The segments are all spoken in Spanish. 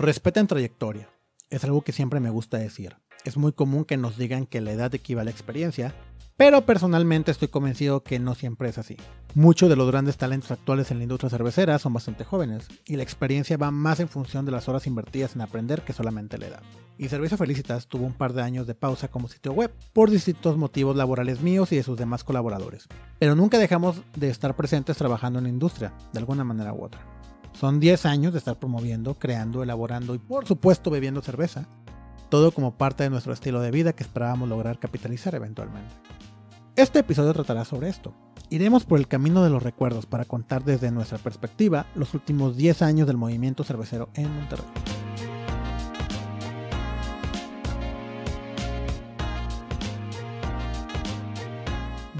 Respeten trayectoria. Es algo que siempre me gusta decir. Es muy común que nos digan que la edad equivale a experiencia, pero personalmente estoy convencido que no siempre es así. Muchos de los grandes talentos actuales en la industria cervecera son bastante jóvenes, y la experiencia va más en función de las horas invertidas en aprender que solamente la edad. Y Servicio Felicitas tuvo un par de años de pausa como sitio web, por distintos motivos laborales míos y de sus demás colaboradores. Pero nunca dejamos de estar presentes trabajando en la industria, de alguna manera u otra. Son 10 años de estar promoviendo, creando, elaborando y por supuesto bebiendo cerveza. Todo como parte de nuestro estilo de vida que esperábamos lograr capitalizar eventualmente. Este episodio tratará sobre esto. Iremos por el camino de los recuerdos para contar desde nuestra perspectiva los últimos 10 años del movimiento cervecero en Monterrey.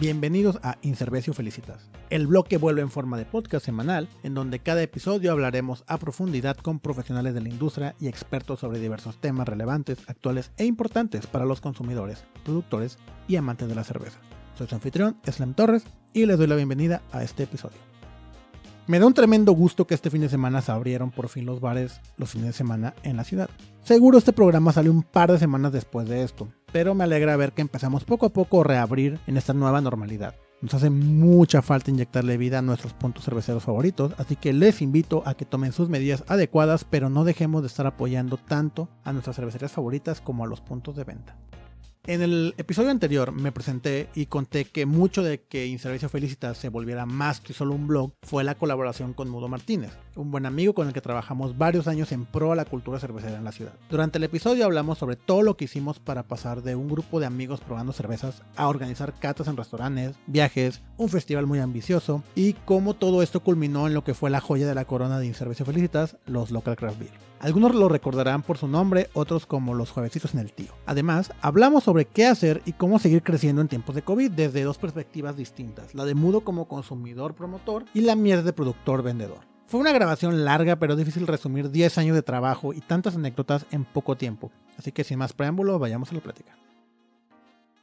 Bienvenidos a Incervecio Felicitas, el blog que vuelve en forma de podcast semanal, en donde cada episodio hablaremos a profundidad con profesionales de la industria y expertos sobre diversos temas relevantes, actuales e importantes para los consumidores, productores y amantes de la cerveza. Soy su anfitrión, Slam Torres, y les doy la bienvenida a este episodio. Me da un tremendo gusto que este fin de semana se abrieron por fin los bares los fines de semana en la ciudad. Seguro este programa salió un par de semanas después de esto, pero me alegra ver que empezamos poco a poco a reabrir en esta nueva normalidad. Nos hace mucha falta inyectarle vida a nuestros puntos cerveceros favoritos, así que les invito a que tomen sus medidas adecuadas, pero no dejemos de estar apoyando tanto a nuestras cervecerías favoritas como a los puntos de venta. En el episodio anterior me presenté y conté que mucho de que Inservicio Felicitas se volviera más que solo un blog fue la colaboración con Mudo Martínez, un buen amigo con el que trabajamos varios años en pro a la cultura cervecera en la ciudad. Durante el episodio hablamos sobre todo lo que hicimos para pasar de un grupo de amigos probando cervezas a organizar catas en restaurantes, viajes, un festival muy ambicioso y cómo todo esto culminó en lo que fue la joya de la corona de Inservicio Felicitas, los Local Craft Beer. Algunos lo recordarán por su nombre, otros como los juevecitos en el tío. Además, hablamos sobre qué hacer y cómo seguir creciendo en tiempos de COVID desde dos perspectivas distintas, la de Mudo como consumidor promotor y la mierda de productor vendedor. Fue una grabación larga pero difícil resumir 10 años de trabajo y tantas anécdotas en poco tiempo, así que sin más preámbulo vayamos a la plática.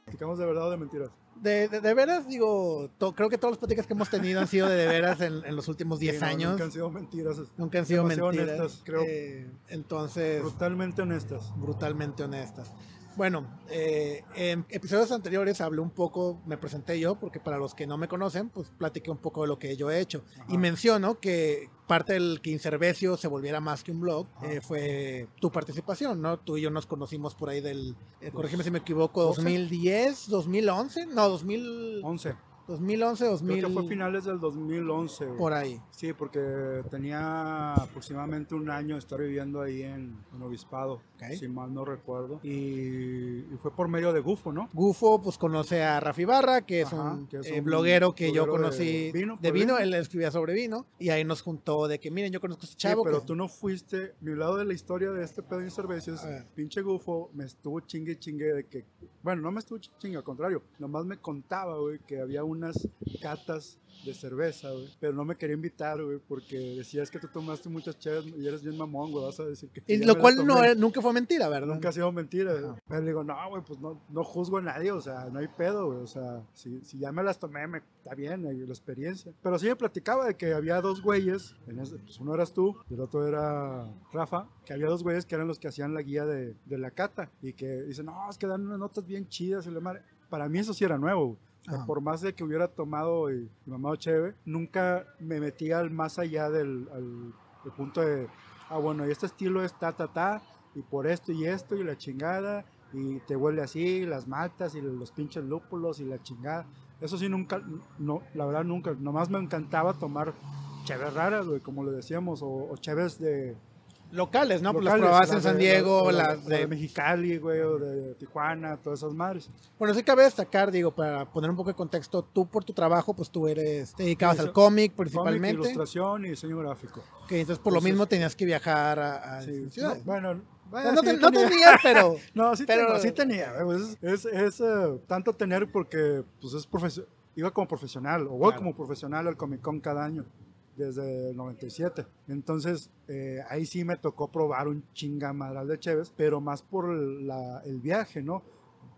¿Platicamos de verdad o de mentiras? De, de, veras, digo, creo que todas las pláticas que hemos tenido han sido de, de veras en, en los últimos 10 años. Nunca han sido mentiras. Nunca han sido mentiras. honestas, creo. Eh, entonces. Brutalmente honestas. Brutalmente honestas. Bueno, eh, en episodios anteriores hablé un poco, me presenté yo, porque para los que no me conocen, pues platiqué un poco de lo que yo he hecho. Ajá. Y menciono que parte del que Incervecio se volviera más que un blog eh, fue tu participación, ¿no? Tú y yo nos conocimos por ahí del, eh, corrígeme si me equivoco, 2010, 2011, no, 2011. 2011, 2000. Creo que fue finales del 2011. Güey. Por ahí. Sí, porque tenía aproximadamente un año de estar viviendo ahí en, en Obispado, okay. si mal no recuerdo. Y, y, fue por medio de Gufo, ¿no? Gufo, pues conoce a Rafi Barra, que es, Ajá, un, que es un, eh, bloguero que yo conocí de vino, de vino él escribía sobre vino. Y ahí nos juntó de que, miren, yo conozco a este chavo. Sí, pero que... tú no fuiste. Mi lado de la historia de este pedo de cervezas, pinche Gufo me estuvo chingue chingue de que. Bueno, no me estuvo chingue, al contrario. Nomás me contaba, güey, que había unas catas de cerveza, güey. Pero no me quería invitar, güey, porque decías que tú tomaste muchas chaves y eres bien mamón, güey. Vas a decir que. Y lo cual no, nunca fue mentira, ¿verdad? Nunca ha sido mentira. Pero le digo, no, güey, pues no, no juzgo a nadie, o sea, no hay pedo, güey. O sea, si, si ya me las tomé, me, está bien, la experiencia. Pero sí me platicaba de que había dos güeyes, ese, pues uno eras tú y el otro era Rafa, que había dos güeyes que eran los que hacían la guía de, de la cata y que dicen, no, es que dan unas notas bien chidas y la madre. Para mí eso sí era nuevo, por más de que hubiera tomado y, y mamado chévere, nunca me metía más allá del punto de, ah, bueno, y este estilo es ta, ta, ta, y por esto y esto, y la chingada, y te huele así, las maltas, y los pinches lúpulos, y la chingada. Eso sí, nunca, no, la verdad nunca, nomás me encantaba tomar cheves raras, güey, como le decíamos, o, o de, locales, ¿no? Locales, las probadas en San Diego, la, las de, de, Mexicali, güey, o de Tijuana, todas esas madres. Bueno, sí cabe destacar, digo, para poner un poco de contexto, tú por tu trabajo, pues tú eres, te dedicabas al cómic principalmente. Cómic, ilustración y diseño gráfico. Ok, entonces por entonces, lo mismo tenías que viajar a, a sí, ciudades. No, bueno, bueno, no, sí no, tenía. tenía, pero. no, sí, pero, tengo, sí tenía. Es, es, es uh, tanto tener porque pues es. Iba como profesional, o voy claro. como profesional al Comic Con cada año desde el 97. Entonces, eh, ahí sí me tocó probar un chingamadral de Cheves, pero más por la, el viaje, ¿no?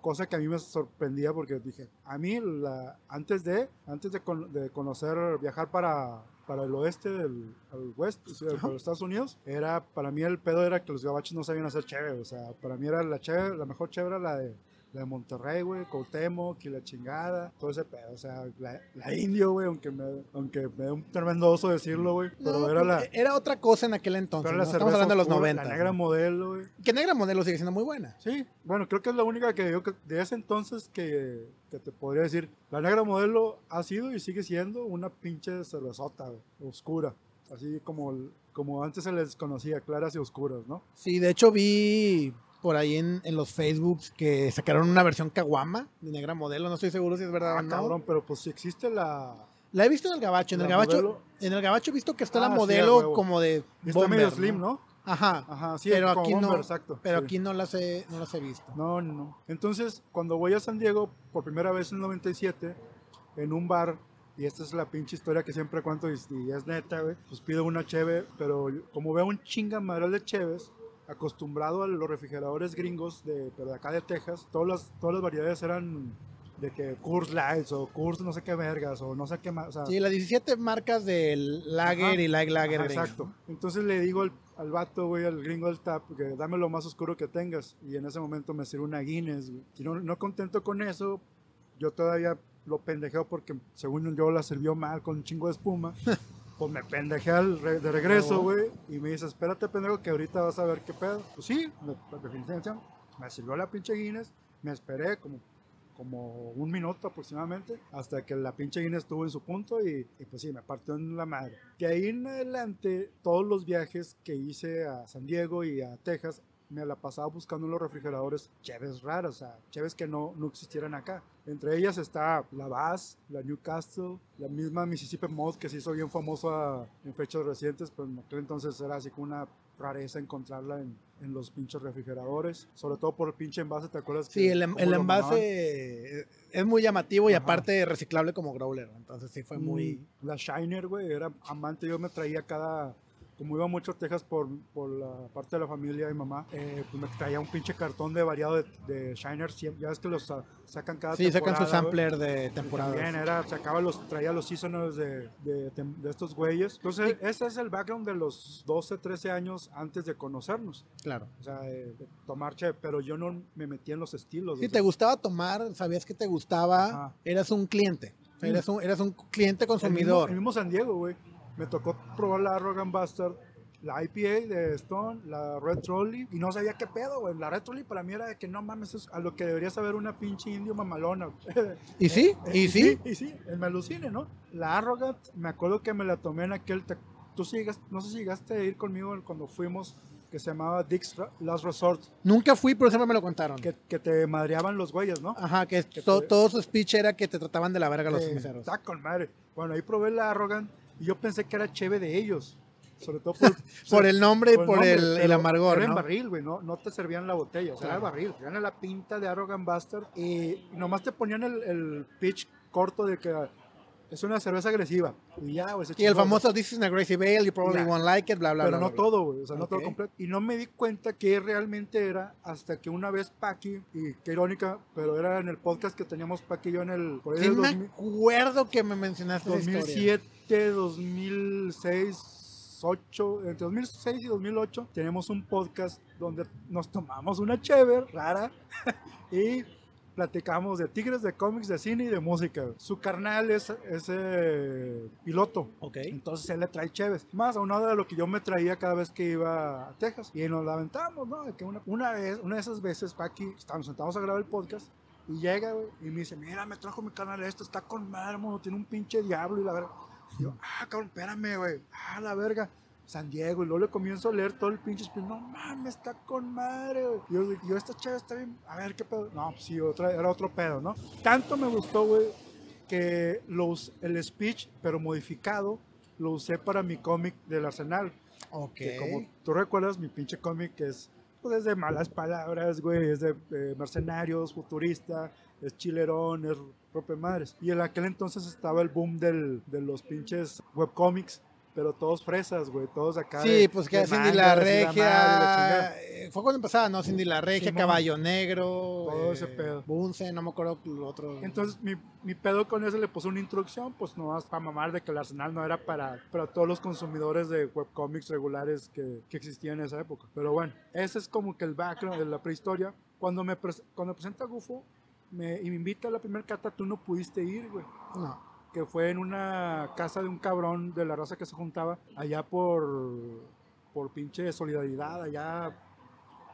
Cosa que a mí me sorprendía porque dije, a mí la, antes de, antes de, con, de conocer, viajar para, para el oeste del al west, para los Estados Unidos, era, para mí el pedo era que los gabachos no sabían hacer chévere, o sea, para mí era la chévere, la mejor chévere era la de la de Monterrey, güey, Cuauhtémoc y la chingada, todo ese pedo, o sea, la, la indio, güey, aunque me, aunque me da un tremendo oso decirlo, güey, pero era la... Era otra cosa en aquel entonces. pero ¿no? la Estamos hablando de los oscura, 90. La negra modelo, güey. Que negra modelo sigue siendo muy buena. Sí, bueno, creo que es la única que yo de ese entonces que, que te podría decir. La negra modelo ha sido y sigue siendo una pinche cervezota, güey, oscura. Así como, como antes se les conocía, claras y oscuras, ¿no? Sí, de hecho vi por ahí en, en los Facebooks que sacaron una versión Caguama de negra modelo. No estoy seguro si es verdad Ah, o no. cabrón, pero pues si existe la... La he visto en el gabacho. En el gabacho, modelo. en el gabacho he visto que está Ah, la sí, a modelo como de Está bomber, medio slim, ¿no? Ajá. Ajá, sí, pero como aquí bomber, no, exacto. pero sí. aquí no las he, no las he visto. No, no, no. Entonces, cuando voy a San Diego por primera vez en el 97, en un bar, y esta es la pinche historia que siempre cuento y, y es neta, güey, pues pido una cheve, pero como veo un chingamadral de cheves, acostumbrado a los refrigeradores gringos de, pero de acá de Texas, todas las, todas las variedades eran de que Coors Lights o Coors no sé qué vergas o no sé qué más. O sea, Sí, las 17 marcas del Lager Ajá. y Light Lager. Ajá, exacto. Entonces le digo al, al vato, güey, al gringo del tap, que dame lo más oscuro que tengas. Y en ese momento me sirve una Guinness, güey. Y no, no contento con eso, yo todavía lo pendejeo porque según yo la sirvió mal con un chingo de espuma. Pues me pendejé de regreso, güey. Y me dice, espérate, pendejo, que ahorita vas a ver qué pedo. Pues sí, me, me sirvió la pinche Guinness. Me esperé como, como un minuto aproximadamente hasta que la pinche Guinness estuvo en su punto y, y pues sí, me partió en la madre. De ahí en adelante, todos los viajes que hice a San Diego y a Texas, me la pasaba buscando en los refrigeradores cheves raras, o sea, cheves que no, no existieran acá. Entre ellas está la Bass, la Newcastle, la misma Mississippi Mod que se hizo bien famosa en fechas recientes, pero en aquel entonces era así como una rareza encontrarla en, en los pinches refrigeradores, sobre todo por el pinche envase, ¿te acuerdas? Sí, que el, em- el envase es muy llamativo y Ajá. aparte reciclable como growler. Entonces sí fue muy... Mm, La Shiner, güey, era amante. Yo me traía cada. Como iba mucho a Texas por, por la parte de la familia de mi mamá, eh, pues me traía un pinche cartón de variado de, de Shiner. siempre- Ya ves que los sa- sacan cada Sí, sacan su temporada, güey. sampler de temporada. También era, sacaba los, traía los seasonals de, de, estos güeyes. Entonces, ese es el background de los 12, 13 años antes de conocernos. Claro. O sea, de, de tomar che, pero yo no me metí en los estilos. Si o te gustaba tomar, sabías que te gustaba, Ajá. eras un cliente. Sí. Eras un, eras un cliente El mismo, consumidor. el mismo San Diego, güey. Me tocó probar la Rogan Bastard, la IPA de Stone, la Red Trolley, y no sabía qué pedo, güey. La Red Trolley para mí era de que no mames, es a lo que debería saber una pinche indio mamalona. ¿Y sí? Eh, ¿Y sí? Y sí, me alucine, ¿no? La Arrogant, me acuerdo que me la tomé en aquel. te- Tú sí llegaste- no sé si llegaste a ir conmigo cuando fuimos, que se llamaba Dick's Last Resort, Nunca fui, pero siempre me lo contaron. que, que te madreaban los güeyes, ¿no? Ajá, que, que to- te- todo su speech era que te trataban de la verga los Eh, meseros. Está con madre. Bueno, ahí probé la Arrogant y yo pensé que era cheve de ellos. Sobre todo por, Por el nombre y por el, el pero amargor, Era en ¿no? barril, güey, no, no te servían la botella, o sea, Claro. era barril. Tenían la pinta de Arrogant Bastard y nomás te ponían el, el pitch corto de que es una cerveza agresiva. Y ya, güey, Y el famoso This is a Gracie Bale, you probably won't like it, bla, bla, pero bla. no bla, todo, güey, o sea, no todo completo. Y no me di cuenta que realmente era hasta que una vez Paqui, y qué irónica, pero era en el podcast que teníamos Paqui y yo en el... Por ahí Sí del me 2000 acuerdo que me mencionaste esa 2007, 2006, 8, entre 2006 y 2008 tenemos un podcast donde nos tomamos una chévere rara y platicamos de tigres, de cómics, de cine y de música. Su carnal es, es eh, piloto. Ok. Entonces él le trae chéves. Más aunado de lo que yo me traía cada vez que iba a Texas. Y nos lamentamos, ¿no? De que una, una vez, una de esas veces, Paqui, estábamos sentados a grabar el podcast. Y llega, güey, y me dice, mira, me trajo mi canal esto, está con hermano, tiene un pinche diablo y la verga. Y yo, ah, cabrón, espérame, güey, ah, la verga. San Diego, y luego le comienzo a leer todo el pinche spin. No mames, está con madre, güey. Y yo, yo, esta chévere está bien. A ver, ¿qué pedo? No, pues sí, otra, era otro pedo, ¿no? Tanto me gustó, güey, que los, el speech, pero modificado, lo usé para mi cómic del Arsenal. Ok. Que como tú recuerdas, mi pinche cómic es, pues es de malas palabras, güey, es de mercenarios, futurista, es chilerón, es rompe madres. Y en aquel entonces estaba el boom del, de los pinches webcomics, pero todos fresas, güey, todos acá. Sí, de- pues que de hacen y la la regia, chingada. eh, fue cuando empezaba, ¿no? Cindy la Regia, Simón. Caballo Negro. Todo ese pedo. Bunce, no me acuerdo lo otro. Entonces mi, mi pedo con eso le puse una introducción, pues nomás para mamar de que el arsenal no era para, para todos los consumidores de webcomics regulares que, que existían en esa época. Pero bueno, ese es como que el background de la prehistoria. Cuando me, pres- cuando presenta Gufo me, y me invita a la primera cata, tú no pudiste ir, güey. No. Que fue en una casa de un cabrón de la raza que se juntaba allá por, por pinche solidaridad, allá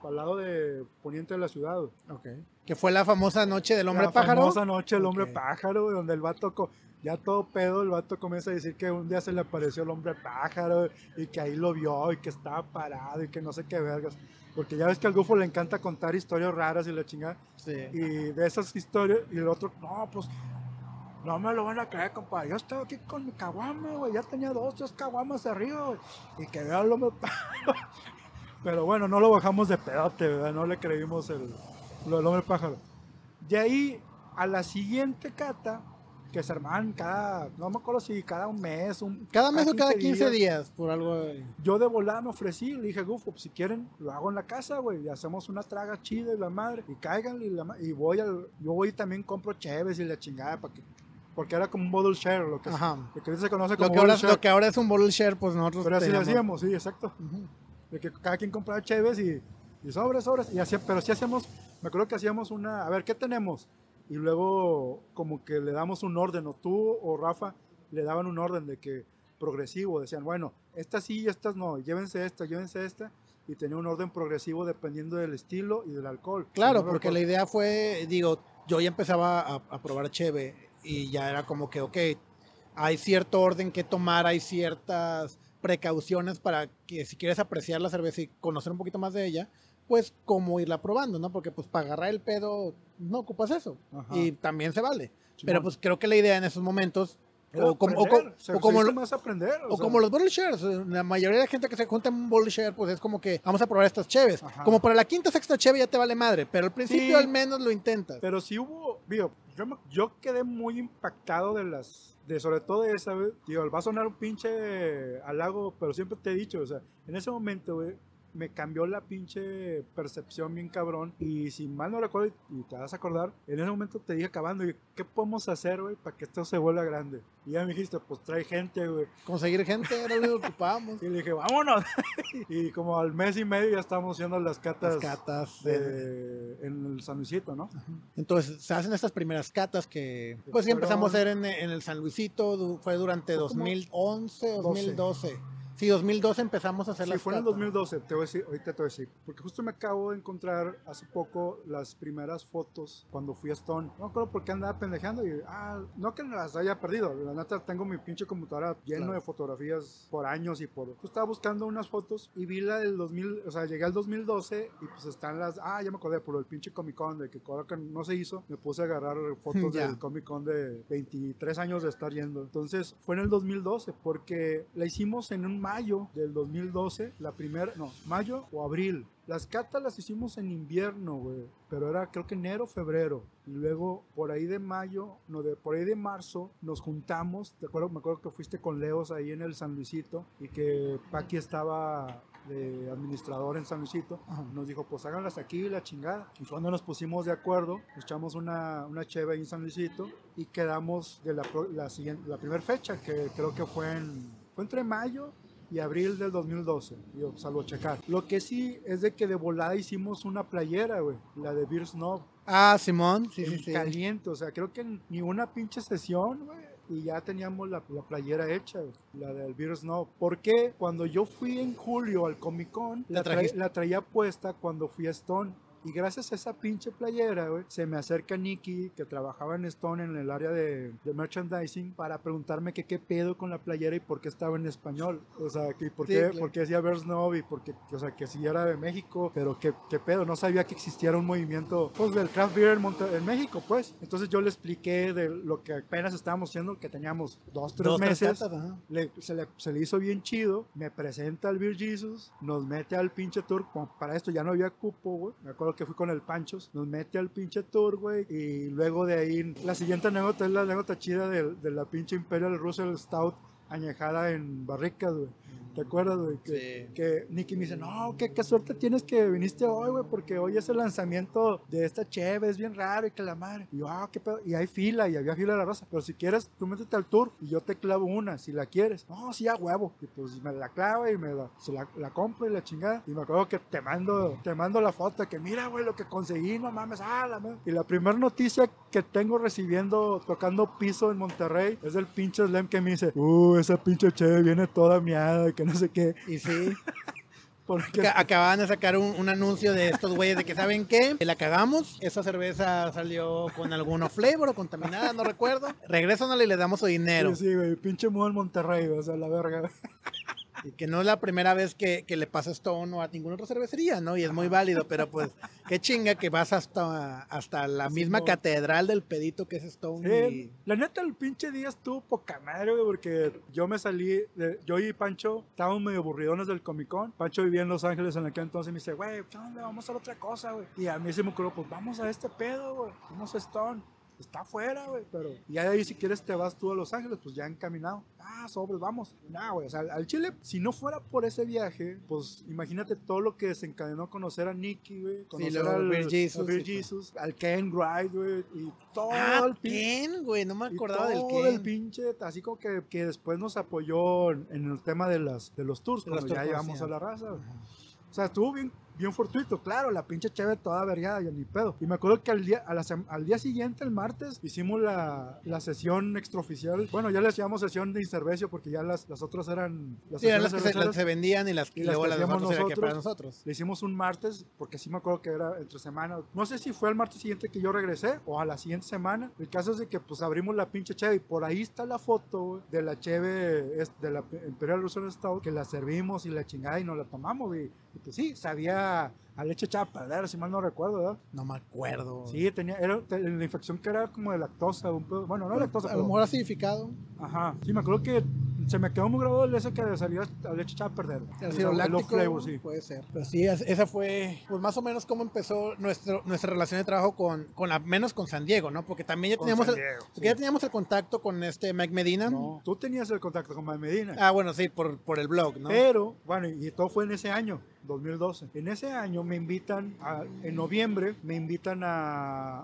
al lado de poniente de la ciudad. Ok. Que fue la famosa noche del hombre la pájaro. famosa noche del hombre pájaro, donde el vato, ya todo pedo, el vato comienza a decir que un día se le apareció el hombre pájaro y que ahí lo vio y que estaba parado y que no sé qué vergas. Porque ya ves que al Gufo le encanta contar historias raras y la chingada. Sí. Y de esas historias, y el otro, no, pues, no me lo van a creer, compadre. Yo estaba aquí con mi caguama, güey. Ya tenía dos, tres caguamas arriba, güey. Y que vea al hombre pájaro. Pero bueno, no lo bajamos de pedote, ¿verdad? No le creímos el, lo del hombre pájaro. De ahí a la siguiente cata, que se armaban cada, no me acuerdo si cada un mes, un, Cada mes o cada 15 días, por algo. yo de volada me ofrecí, le dije, Gufo, pues, si quieren, lo hago en la casa, güey, y hacemos una traga chida y la madre, y caigan, y, la y voy al, yo voy y también compro cheves y la chingada, para que, porque era como un bottle share, lo que, Ajá. lo que se conoce como Lo que, ahora, bottle share, lo que ahora es un bottle share, pues nosotros. pero así lo hacíamos, sí, exacto, Ujú. de que cada quien compraba cheves y, y sobres, sobres, y hacía, pero sí hacíamos, me acuerdo que hacíamos una, a ver, ¿qué tenemos? Y luego como que le damos un orden, o tú o Rafa le daban un orden de que progresivo, decían, bueno, estas sí y estas no, llévense esta, llévense esta, y tenía un orden progresivo dependiendo del estilo y del alcohol. Claro, porque la recuerdo- idea fue, digo, yo ya empezaba a, a probar cheve y ya era como que, ok, hay cierto orden que tomar, hay ciertas precauciones para que si quieres apreciar la cerveza y conocer un poquito más de ella, pues cómo irla probando, ¿no? Porque pues para agarrar el pedo no ocupas eso Ajá. y también se vale. Pero pues creo que la idea en esos momentos, o como, o o lo- más aprender. o o sea, como los bottle shares, la mayoría de la gente que se junta en un bottle share, pues es como que vamos a probar estas cheves. Ajá. Como para la quinta sexta cheve ya te vale madre, pero al principio Sí. al menos lo intentas. Pero sí hubo, digo, yo, quedé muy impactado de las, de sobre todo de esa, güey. Digo, va a sonar un pinche halago, pero siempre te he dicho, o sea, en ese momento, güey, me cambió la pinche percepción bien cabrón. Y si mal no recuerdo, y te vas a acordar, en ese momento te dije acabando, y, ¿qué podemos hacer, güey, para que esto se vuelva grande? Y ya me dijiste, pues trae gente, güey. Conseguir gente era lo que ocupábamos. Y le dije, vámonos. y como al mes y medio ya estamos haciendo las catas, Las catas. de- de- en el San Luisito, ¿no? Entonces se hacen estas primeras catas que pues sí Fueron- empezamos a hacer en, en el San Luisito, fue durante Fue como 2011 o 12. 2012. Sí, 2012 empezamos a hacer Sí, las fue en el catas. 2012, te voy a decir, ahorita te voy a decir, porque justo me acabo de encontrar hace poco las primeras fotos cuando fui a Stone. No me acuerdo por qué andaba pendejando y, ah, no que las haya perdido, la neta tengo mi pinche computadora lleno Claro. de fotografías por años y por... Yo estaba buscando unas fotos y vi la del 2000, o sea, llegué al 2012 y pues están las, ah, ya me acordé, por el pinche Comic Con de que no se hizo, me puse a agarrar fotos Ya. del Comic Con de 23 años de estar yendo. Entonces fue en el 2012 porque la hicimos en un mayo del 2012, la primera, no, mayo o abril. Las catas las hicimos en invierno, güey, pero era creo que enero, febrero. Y luego por ahí de mayo, no, de por ahí de marzo nos juntamos, te acuerdo, me acuerdo que fuiste con Leos ahí en el San Luisito y que Paqui estaba de administrador en San Luisito, nos dijo, pues háganlas aquí, la chingada. Y cuando nos pusimos de acuerdo, echamos una, una cheve ahí en San Luisito y quedamos de la, la, la primera fecha, que creo que fue, en, fue entre mayo y abril del 2012, yo salvo checar. Lo que sí es de que de volada hicimos una playera, güey, la de Beer Snob, Ah, Simón, sí, en sí, sí. caliente, o sea, creo que ni una pinche sesión, güey. Y ya teníamos la, la playera hecha, la del Beer Snob. Porque cuando yo fui en julio al Comic Con, La la, tra- la traía puesta cuando fui a Stone. Y gracias a esa pinche playera, güey, se me acerca Nicky, que trabajaba en Stone en el área de, de merchandising, para preguntarme que qué pedo con la playera y por qué estaba en español. O sea, que por Sí, qué, claro. por qué decía Beer Snob y por qué, o sea, que si era de México, pero qué, qué pedo. No sabía que existiera un movimiento, pues, del craft beer en, en México, pues. Entonces yo le expliqué de lo que apenas estábamos haciendo, que teníamos dos, tres Dos, tres meses. catas, ajá. Le- se, le, se le hizo bien chido, me presenta al Beer Jesus, nos mete al pinche tour, para esto ya no había cupo, güey, me acuerdo que fui con el Panchos, nos mete al pinche tour, güey, y luego de ahí, la siguiente anécdota es la anécdota chida de, de la pinche Imperial Russell Stout añejada en barricas, güey. ¿Te acuerdas, güey? Que, que Nicky me dice, no, ¿qué, qué suerte tienes que viniste hoy, güey, porque hoy es el lanzamiento de esta cheve, es bien raro y que la madre. Y yo, ah, qué pedo. Y hay fila, y había fila de la raza. Pero si quieres, tú métete al tour y yo te clavo una, si la quieres. No, sí, a huevo. Y pues me la clava y me la, se la, la compro y la chingada. Y me acuerdo que te mando, te mando la foto que mira, güey, lo que conseguí, no mames, ah, la madre. Y la primera noticia que tengo recibiendo, tocando piso en Monterrey, es el pinche Slam que me dice, esa pinche cheve viene toda miada, que no sé qué. Y sí. Porque acababan de sacar un, anuncio de estos güeyes de que, ¿saben qué? La cagamos. Esa cerveza salió con alguno flavor o contaminada, no recuerdo. Regresan y le damos su dinero. Sí, sí, güey. Pinche modo en Monterrey, o sea, la verga. Y que no es la primera vez que, le pasa esto o a ninguna otra cervecería, ¿no? Y es muy válido, pero pues qué chinga que vas hasta, hasta la misma catedral del pedito que es Stone. La neta, el pinche día estuvo poca madre, güey, porque yo me salí, de, yo y Pancho estábamos medio aburridones del Comic Con. Pancho vivía en Los Ángeles en aquel entonces y me dice, güey, ¿dónde vamos a hacer otra cosa, güey? Y a mí se me ocurrió, pues vamos a este pedo, güey, vamos a Stone está afuera, güey, pero ya de ahí si quieres te vas tú a Los Ángeles, pues ya encaminado. Ah, sobres, vamos. Nah, güey, o sea, al Chile, si no fuera por ese viaje, pues imagínate todo lo que desencadenó conocer a Nicky, güey, conocer sí, al Bill Jesus, Jesus, al Ken Wright, güey, y todo ah, el Ken, güey, no me acordaba del Ken. el pinche, así como que, que después nos apoyó en, el tema de, las, de los tours, cuando ya llegamos a la raza. O sea, estuvo bien bien fortuito, claro, la pinche cheve toda vergada y ni pedo. Y me acuerdo que al día, al día siguiente, el martes, hicimos la, la sesión extraoficial. Bueno, ya les llamamos sesión de intervencio porque ya las, las otras eran las, sí, las que se, vendían y las, que luego las nosotros, para nosotros. Le hicimos un martes porque sí me acuerdo que era entre semanas. No sé si fue el martes siguiente que yo regresé o a la siguiente semana. El caso es de que pues abrimos la pinche cheve y por ahí está la foto de la cheve de la Imperial Russian Stout que la servimos y la chingada y nos la tomamos. Y, y pues sí, sabía a, leche echada a perder, si mal no recuerdo, ¿verdad? No me acuerdo. Sí, tenía, era la infección que era como de lactosa, un bueno, no lactosa. A lo mejor acidificado. Ajá, sí, me acuerdo que se me quedó muy grabado el ese que salía a leche echada a perder. El láctico, sí. Puede ser. Pero sí, esa fue, pues más o menos cómo empezó nuestro, nuestra relación de trabajo con, con la, menos con San Diego, ¿no? Porque también ya teníamos, el, ya teníamos el contacto con este Mike Medina. No, tú tenías el contacto con Mike Medina. Ah, bueno, sí, por, por el blog, ¿no? Pero, bueno, y todo fue en ese año. 2012. En ese año me invitan, en noviembre, me invitan a,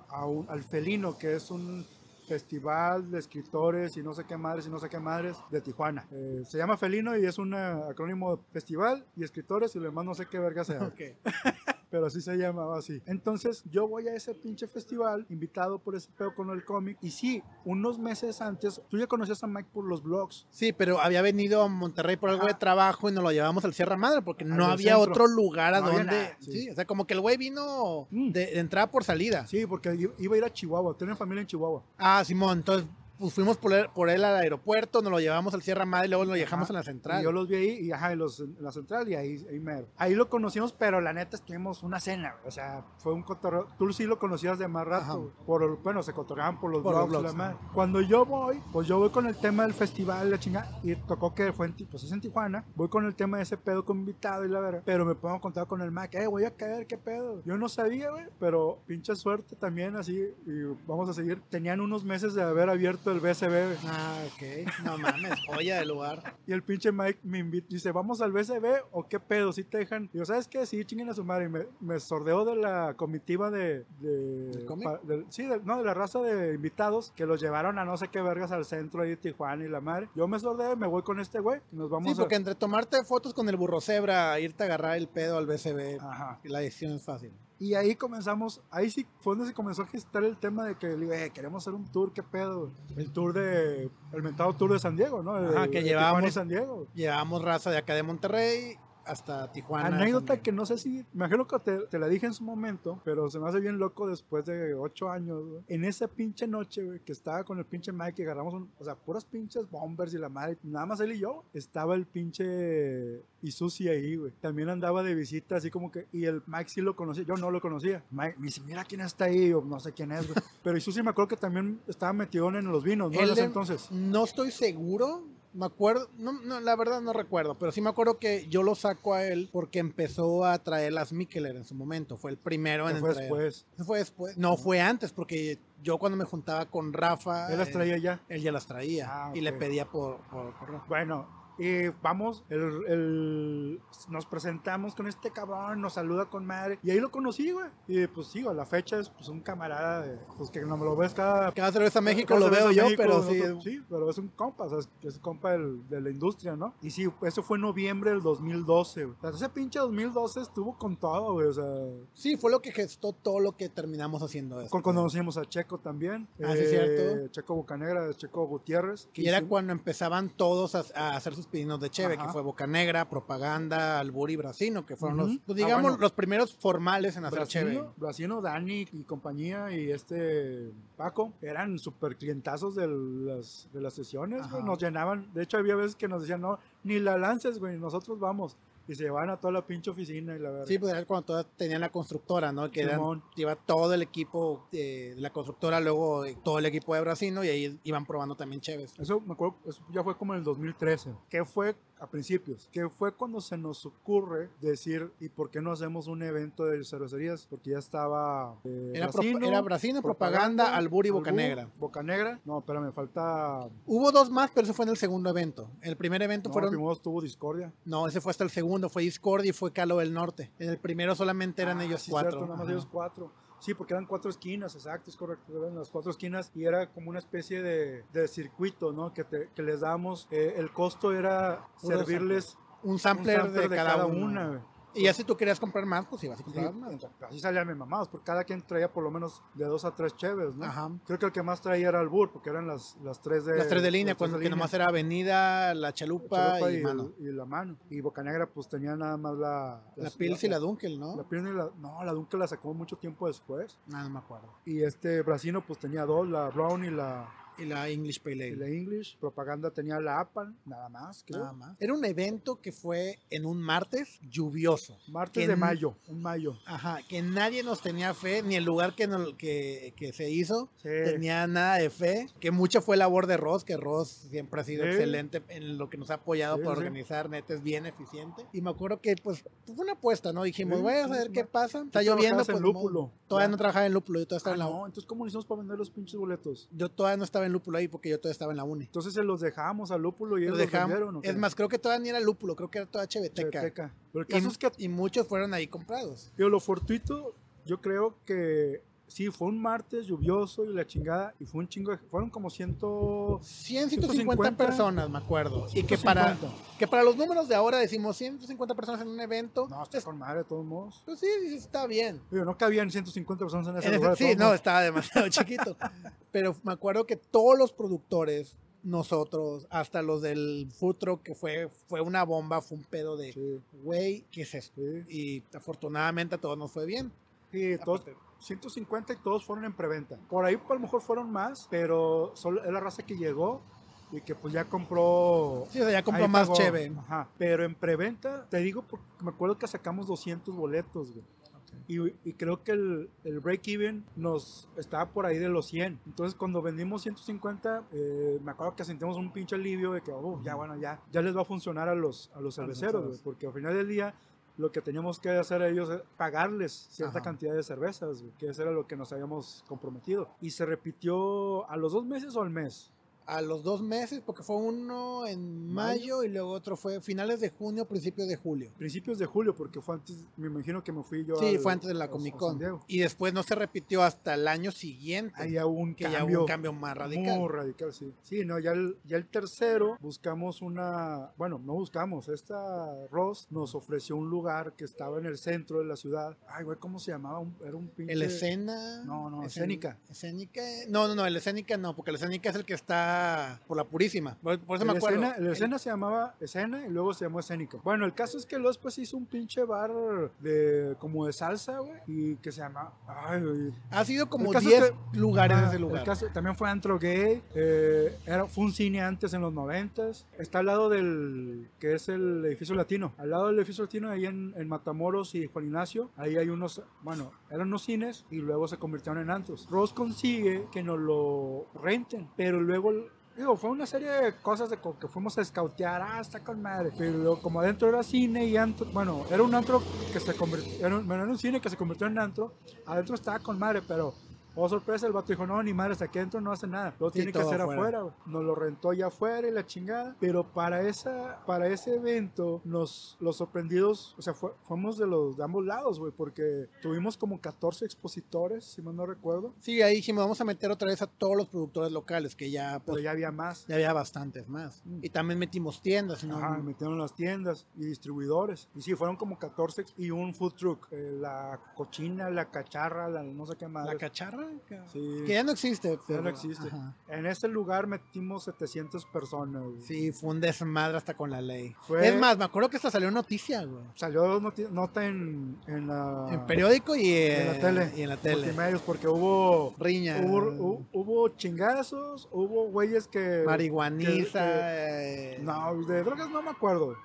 al Felino, que es un Festival de Escritores y no sé qué madres y no sé qué madres de Tijuana. Eh, se llama Felino y es un acrónimo de Festival y Escritores y lo demás no sé qué verga sea. Okay. pero así se llamaba así. Entonces yo voy a ese pinche festival, invitado por ese pedo con el cómic, y sí, unos meses antes, tú ya conocías a Mike por los blogs. Sí, pero había venido a Monterrey por algo de trabajo y nos lo llevamos al Sierra Madre porque no había otro lugar a donde... sí. o sea, como que el güey vino mm. de, entrada por salida. Sí, porque iba a ir a Chihuahua, tenía familia en Chihuahua. Ah, Simón, entonces pues fuimos por él, por él al aeropuerto, nos lo llevamos al Sierra Madre y luego lo dejamos en la central. Y yo los vi ahí, y ajá, los, en la central y ahí, ahí mero. Ahí lo conocimos, pero la neta estuvimos una cena, o sea, fue un cotorreo. Tú sí lo conocías de más rato, por, bueno, se cotorreaban por los blogs, la madre. Cuando yo voy, pues yo voy con el tema del festival, la chinga, y tocó que fue en, pues es en Tijuana, voy con el tema de ese pedo con invitado y la verdad, pero me pongo a contar con el Mac, eh, voy a caer, qué pedo. Yo no sabía, güey, pero pinche suerte también, así, y vamos a seguir. Tenían unos meses de haber abierto el BCB, Ah, ok. No mames, joya del lugar. Y el pinche Mike me invita, dice, ¿vamos al BCB o qué pedo? ¿Si te dejan? Y yo, ¿sabes qué? Sí, chinguen a su madre. Y me, me sordeó de la comitiva de... de, sí, no, de la raza de invitados que los llevaron a no sé qué vergas al centro ahí de Tijuana y la madre. Yo me sordeo, me voy con este güey y nos vamos Sí, porque entre tomarte fotos con el burro cebra, irte a agarrar el pedo al BCB, Ajá. la decisión es fácil. Y ahí comenzamos, ahí sí fue donde se comenzó a gestar el tema de que le digo, eh, queremos hacer un tour, qué pedo. El tour de, el mentado tour de San Diego, ¿no? Ajá, que llevábamos, San Diego. llevábamos raza de acá de Monterrey hasta Tijuana. Anécdota que no sé si, me imagino que te, la dije en su momento, pero se me hace bien loco después de ocho años, En esa pinche noche, güey, que estaba con el pinche Mike, que agarramos, un, o sea, puras pinches bombers y la madre, nada más él y yo, estaba el pinche Isusi ahí, güey. También andaba de visita, así como que, y el Mike sí lo conocía, yo no lo conocía. Mike me dice, mira quién está ahí, o no sé quién es, güey. Pero Isusi me acuerdo que también estaba metido en los vinos, ¿no? En ese entonces. No estoy seguro, me acuerdo, no, no, la verdad no recuerdo, pero sí me acuerdo que yo lo saco a él porque empezó a traer las Mikkeler en su momento. Fue el primero en fue después. Fue después. No, fue antes porque yo cuando me juntaba con Rafa. Él las traía ya. Él ya las traía. Ah, y le pedía por, por, Bueno, Y vamos, el, el- nos presentamos con este cabrón, nos saluda con madre. Y ahí lo conocí, güey. Y pues sí, a la fecha es pues, un camarada, de- pues que no me lo ves cada... Cada cerveza México cada lo veo yo, México, pero sí. Sí, pero es un compa, o sea, es, compa del- de la industria, ¿no? Y sí, eso fue en noviembre del 2012, güey. O sea, ese pinche 2012 estuvo con todo, güey, o sea... Sí, fue lo que gestó todo lo que terminamos haciendo. esto. Con, conocimos a Checo también. eh, Ah, sí, cierto. Checo Bocanegra, Checo Gutiérrez. que Y era hicimos- cuando empezaban todos a, a hacer sus pininos de Cheve, Ajá. que fue Boca Negra, Propaganda, Albur y Brasino, que fueron los, Ah, digamos, bueno. los primeros formales en hacer Cheve. Brasino, Brasino, Dani y compañía y este Paco eran súper clientazos de las, de las sesiones, güey. Nos llenaban. De hecho, había veces que nos decían, no, ni la lances, güey, nosotros vamos. Y se llevaban a toda la pinche oficina y la verdad. Sí, pues era cuando todas tenían la constructora, ¿no? Que eran, Simón. iba todo el equipo eh, de la constructora, luego eh, todo el equipo de Brasino y ahí iban probando también Cheves. Eso me acuerdo, eso ya fue como en el 2013. ¿Qué fue a principios? Que fue cuando se nos ocurre decir, ¿y por qué no hacemos un evento de cervecerías? Porque ya estaba. eh, Era, pro- Brasino, era Brasino, Propaganda, Albur y Bocanegra. Bocanegra. No, espérame, falta. Hubo dos más, pero eso fue en el segundo evento. El primer evento No, fueron... primero estuvo Discordia. No, ese fue hasta el segundo, fue Discord y fue Calo del Norte. En el primero solamente eran Ah, ellos sí, cuatro. cierto, nada más ellos cuatro. Sí, porque eran cuatro esquinas, exacto, es correcto, eran las cuatro esquinas y era como una especie de, de circuito, ¿no? Que, te- que les damos, eh, el costo era servirles Un un sampler, sampler de, cada, una. güey. Y ya si tú querías comprar más, pues ibas y Sí, comprabas más. así salían mis mamados, porque cada quien traía por lo menos de dos a tres cheves, ¿no? Ajá. Creo que el que más traía era el Bur, porque eran las, las tres de... Las tres de línea, de que nomás era Avenida, La Chalupa, Chalupa y, y, Mano. y la mano. Y Bocanegra pues tenía nada más la... La Pils y la Dunkel, ¿no? La Pils y la... No, la Dunkel la sacó mucho tiempo después. No, no me acuerdo. Y este Brasino pues tenía dos, la Brown y la, Y la English Pale y Ale. la English. Propaganda tenía la APAN, nada más, creo. Nada más. Era un evento que fue en un martes lluvioso. Martes de mayo, un mayo. Ajá, que nadie nos tenía fe, ni el lugar que, nos- que, que se hizo Sí. tenía nada de fe, que mucho fue labor de Ross, que Ross siempre ha sido Sí. excelente en lo que nos ha apoyado Sí, para sí. organizar, neta es bien eficiente. Y me acuerdo que pues fue una apuesta, ¿no? Dijimos, Sí, voy a ver sí, qué pasa. Está lloviendo, pues en. Lúpulo. Todavía no trabajaba en Lúpulo, yo todavía estaba Ah, en la no, entonces ¿cómo le hicimos para vender los pinches boletos? Yo todavía no estaba en Lúpulo ahí porque yo todavía estaba en la uni. Entonces se los dejamos a Lúpulo y ellos Los los dejamos- vendieron. ¿o qué? es más, creo que todavía ni era Lúpulo, creo que era toda Cheveteca. Cheveteca. Pero el Y, caso es que, y muchos fueron ahí comprados. digo, lo fortuito, yo creo que sí, fue un martes lluvioso y la chingada, y fue un chingo, de- fueron como ciento... 100, 150 150 personas, me acuerdo. Y que para, 150. que para los números de ahora decimos 150 personas en un evento. No, está con madre de todos modos. Pues sí, está bien. Digo, no cabían 150 personas en ese En lugar. sí, no, modos. estaba demasiado chiquito. Pero me acuerdo que todos los productores, nosotros, hasta los del food truck, que fue, fue una bomba, fue un pedo de, Sí, güey, ¿qué es esto? sí. Y afortunadamente a todos nos fue bien. Sí, todos, 150 y todos fueron en preventa. Por ahí a lo mejor fueron más, pero solo es la raza que llegó y que pues ya compró... Sí, o sea, ya compró más pagó. cheve. Ajá. Pero en preventa, te digo porque me acuerdo que sacamos 200 boletos, güey. Y, y creo que el, el break-even nos estaba por ahí de los 100. Entonces, cuando vendimos 150, eh, me acuerdo que sentimos un pinche alivio de que, oh, ya, bueno, ya, ya les va a funcionar a los, a los cerveceros, güey, porque al final del día lo que teníamos que hacer a ellos es pagarles cierta Ajá. cantidad de cervezas, que eso era lo que nos habíamos comprometido. Y se repitió a los dos meses o al mes. A los dos meses, porque fue uno en mayo y luego otro fue finales de junio, principios de julio. Principios de julio, porque fue antes, me imagino que me fui yo. Sí, al- fue antes de la Comic Con. Y después no se repitió hasta el año siguiente. Ahí un que ya cambio. hubo un cambio más radical. Muy radical, sí. Sí, no, ya el, ya el tercero buscamos una, bueno, no buscamos, esta Ross nos ofreció un lugar que estaba en el centro de la ciudad. Ay, güey, ¿cómo se llamaba? Un- era un pinche... El escena. No, no, escénica. Escénica. No, no, no, el escénica no, porque el escénica es el que está por la purísima. Por, por eso me acuerdo. escena, El- escena se llamaba escena y luego se llamó escénica. Bueno, el caso es que luego después hizo un pinche bar de como de salsa, güey, y que se llama, ay, güey, ha sido como El caso es 10 lugares Ah, ese el lugar. caso- también fue antro gay, eh, era, fue un cine antes en los noventas, está al lado del, que es el edificio latino, al lado del edificio latino, ahí en, en Matamoros y Juan Ignacio, ahí hay unos, bueno, eran unos cines y luego se convirtieron en antros. Ross consigue que nos lo renten, pero luego... Digo, fue una serie de cosas de que fuimos a escautear, ah, está con madre. Pero como adentro era cine y antro, bueno, era un antro que se convirtió, bueno, era un cine que se convirtió en antro, adentro estaba con madre, pero Oh, sorpresa, el vato dijo, no, ni madre, hasta aquí adentro no hace nada. Lo tiene que hacer afuera. afuera, güey. Nos lo rentó allá afuera y la chingada. Pero para esa, para ese evento, nos, los sorprendidos, o sea, fue- fuimos de los de ambos lados, güey, porque tuvimos como 14 expositores, si mal no recuerdo. Sí, ahí dijimos, vamos a meter otra vez a todos los productores locales, que ya, Pero pues, ya había más. ya había bastantes más. Mm. Y también metimos tiendas, ¿no? Ajá, metieron las tiendas y distribuidores. Y sí, fueron como 14 y un food truck. Eh, la cochina, la cacharra, la no sé qué más. ¿La cacharra? Que, Sí. que ya no existe. Ya pero- no existe. ajá. En ese lugar metimos 700 personas. güey. Sí, fue un desmadre hasta con la ley. Fue- Es más, me acuerdo que hasta salió noticia, güey. Salió noti- nota en, en la, En periódico y, en la eh, tele. y en la tele. multimedios, porque hubo, Riña. hubo, hu- hubo chingazos, hubo güeyes que... marihuaniza. que- eh, No, de drogas no me acuerdo.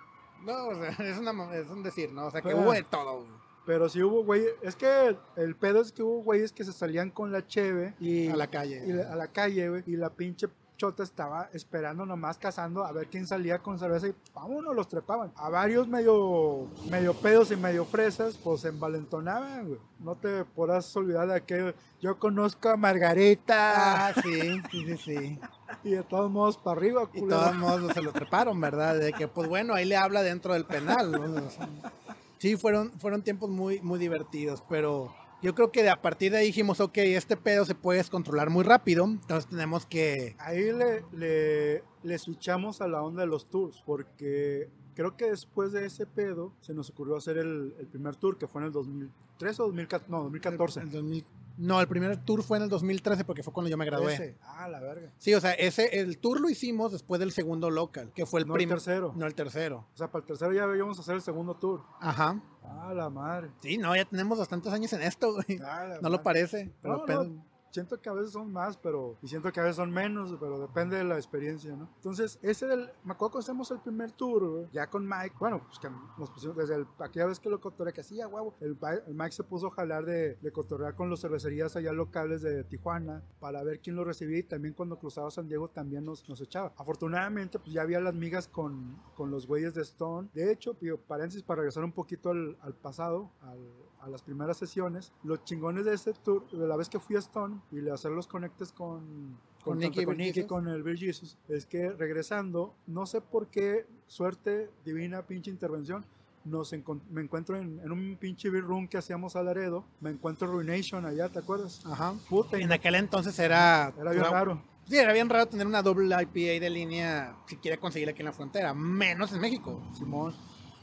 No, o sea, es, una, es un decir, ¿no? O sea, que Ah. hubo de todo. güey. Pero sí hubo güeyes... Es que el pedo es que hubo güeyes que se salían con la cheve y... A la calle. y la- a la calle, güey, y la pinche chota estaba esperando nomás cazando a ver quién salía con cerveza y vámonos, los trepaban. A varios medio, medio pedos y medio fresas, pues se envalentonaban, güey. No te podrás olvidar de aquello. Yo conozco a Margarita Ah, sí, sí, sí, sí. y de todos modos para arriba, Y culero. todos modos se lo treparon, ¿verdad? De que, pues bueno, ahí le habla dentro del penal. ¿no? Sí, fueron, fueron tiempos muy, muy divertidos, pero yo creo que de a partir de ahí dijimos, ok, este pedo se puede descontrolar muy rápido, entonces tenemos que... Ahí le, le, le switchamos a la onda de los tours, porque creo que después de ese pedo se nos ocurrió hacer el, el primer tour, que fue en el 2013 o 2014. No, 2014. el 2000 no, el primer tour fue en el 2013 porque fue cuando yo me gradué. Ese. Ah, la verga. Sí, o sea, ese, el tour lo hicimos después del segundo local, que fue el no el tercero. No, el tercero. O sea, para el tercero ya íbamos a hacer el segundo tour. Ajá. Ah, la madre. Sí, no, ya tenemos bastantes años en esto, güey. Ah, No lo parece. Pero No, pero- no, siento que a veces son más, pero. Y siento que a veces son menos, pero depende de la experiencia, ¿no? Entonces, ese del. Me acuerdo que hacemos el primer tour, ya con Mike. Bueno, pues que nos pusimos desde el, aquella vez que lo cotorreé, que hacía, huevo. El, el Mike se puso a jalar de, de cotorrear con los cervecerías allá locales de Tijuana para ver quién lo recibía y también cuando cruzaba San Diego también nos, nos echaba. Afortunadamente, pues ya había las migas con, con los güeyes de Stone. De hecho, pido paréntesis para regresar un poquito al, al pasado, al, a las primeras sesiones. Los chingones de ese tour, de la vez que fui a Stone y le hacer los conectes con, Con Nicky con Nicky con el Bill Jesus, es que regresando, no sé por qué, suerte, divina pinche intervención, nos encon- me encuentro en, en un pinche beer room que hacíamos a Laredo, me encuentro Ruination allá, ¿te acuerdas? Ajá. Puta, En aquel entonces era... era bien raro. Sí, era bien raro tener una doble IPA de línea si quiere conseguir aquí en la frontera, menos en México. Simón.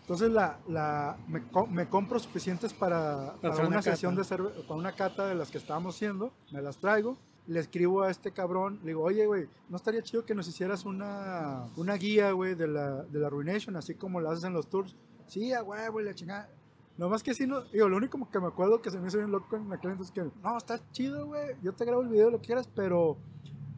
Entonces la, la, me, me compro suficientes para, para una, una sesión de cerve- para una cata de las que estábamos haciendo, me las traigo, le escribo a este cabrón, le digo, oye, güey, ¿no estaría chido que nos hicieras una, una guía, güey, de la, de la Ruination, así como la haces en los tours? Sí, a huevo, y la chingada. No más que sí, no, digo, lo único que me acuerdo que se me hizo bien loco en aquel entonces que, no, está chido, güey, yo te grabo el video, lo que quieras, pero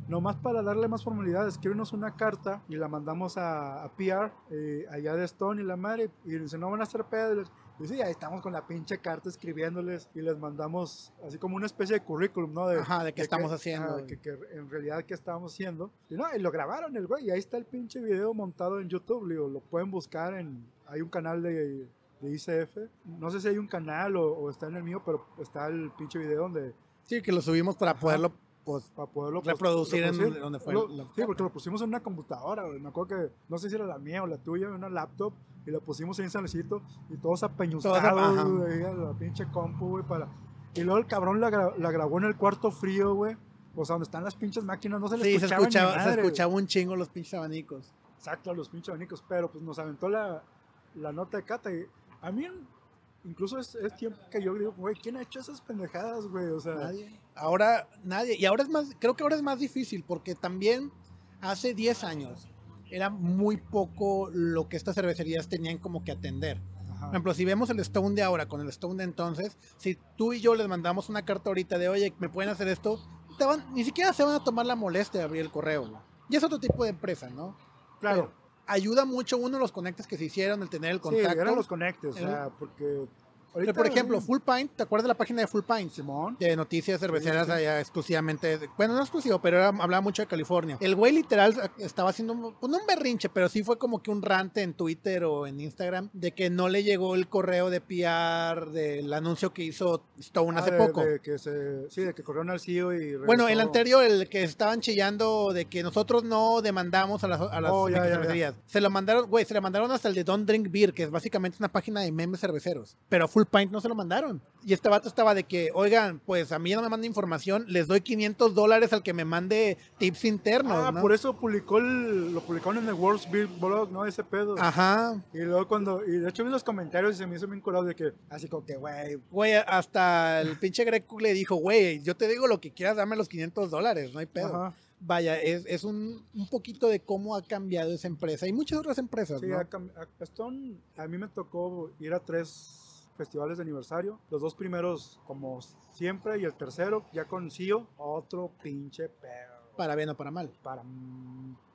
Nomás para darle más formalidad, escríbenos una carta y la mandamos a, a PR, eh, allá de Stone y la madre, y dice, no van a hacer pedo. Y sí, ahí estamos con la pinche carta escribiéndoles y les mandamos así como una especie de currículum, ¿no? De, Ajá, de qué estamos haciendo. ah, que, que en realidad qué estábamos haciendo. Y no, y lo grabaron el güey, y ahí está el pinche video montado en YouTube, digo, lo pueden buscar en, hay un canal de, de ICF, no sé si hay un canal o, o está en el mío, pero está el pinche video donde Sí, que lo subimos para Ajá. poderlo, pues, para poderlo Reproducir en donde fue Lo- sí, porque lo pusimos en una computadora, güey. Me acuerdo que, no sé si era la mía o la tuya, una laptop, y lo pusimos ahí en Sanecito, y todos apeñuscados, ajá. güey, a la pinche compu, güey, para... Y luego el cabrón la, gra- la grabó en el cuarto frío, güey. O sea, donde están las pinches máquinas, no se le sí, se escuchaba, ni se madre, güey. escuchaba un chingo los pinches abanicos. Exacto, los pinches abanicos. Pero pues nos aventó la, la nota de cata. Y a mí, incluso es, es tiempo que yo digo, güey, ¿quién ha hecho esas pendejadas, güey? O sea, Nadie. Ahora, nadie. Y ahora es más, creo que ahora es más difícil porque también hace 10 años era muy poco lo que estas cervecerías tenían como que atender. ajá. Por ejemplo, si vemos el Stone de ahora con el Stone de entonces, si tú y yo les mandamos una carta ahorita de, oye, ¿me pueden hacer esto? Te van, ni siquiera se van a tomar la molestia de abrir el correo. güey. Y es otro tipo de empresa, ¿no? claro. Pero ayuda mucho uno de los conectes que se hicieron, el tener el contacto. Sí, eran los conectes, o sea, porque ahorita, por ejemplo. Full Pint, ¿te acuerdas de la página de Full Pint? Simón. de noticias cerveceras Sí, sí. allá exclusivamente, de- bueno, no exclusivo, pero era- hablaba mucho de California. El güey literal estaba haciendo, un- pues no un berrinche, pero sí fue como que un rante en Twitter o en Instagram de que no le llegó el correo de PR del anuncio que hizo Stone Ah, hace de- poco. de que se, sí, de que corrieron al CEO y Bueno, el anterior, el que estaban chillando de que nosotros no demandamos a las, a las Oh, ya, ya, ya. cervecerías. Se lo mandaron, güey, se lo mandaron hasta el de Don't Drink Beer, que es básicamente una página de memes cerveceros. Pero a Full Pint no se lo mandaron. Y este vato estaba de que, oigan, pues a mí ya no me manda información, les doy 500 dólares al que me mande tips internos, Ah, ¿no? por eso publicó el, lo publicaron en el World's Beer Blog, ¿no? Ese pedo. Ajá. Y luego cuando, y de hecho vi los comentarios y se me hizo bien curado de que, así como que, güey, Güey, hasta el pinche Greg Cook le dijo, güey, yo te digo lo que quieras, dame los 500 dólares, no hay pedo. ajá. Vaya, es, es un, un poquito de cómo ha cambiado esa empresa y muchas otras empresas, Sí, ¿no? a, a- a mí me tocó ir a tres festivales de aniversario. Los dos primeros, como siempre, y el tercero, ya con CEO, otro pinche pedo. Para bien o para mal. Para,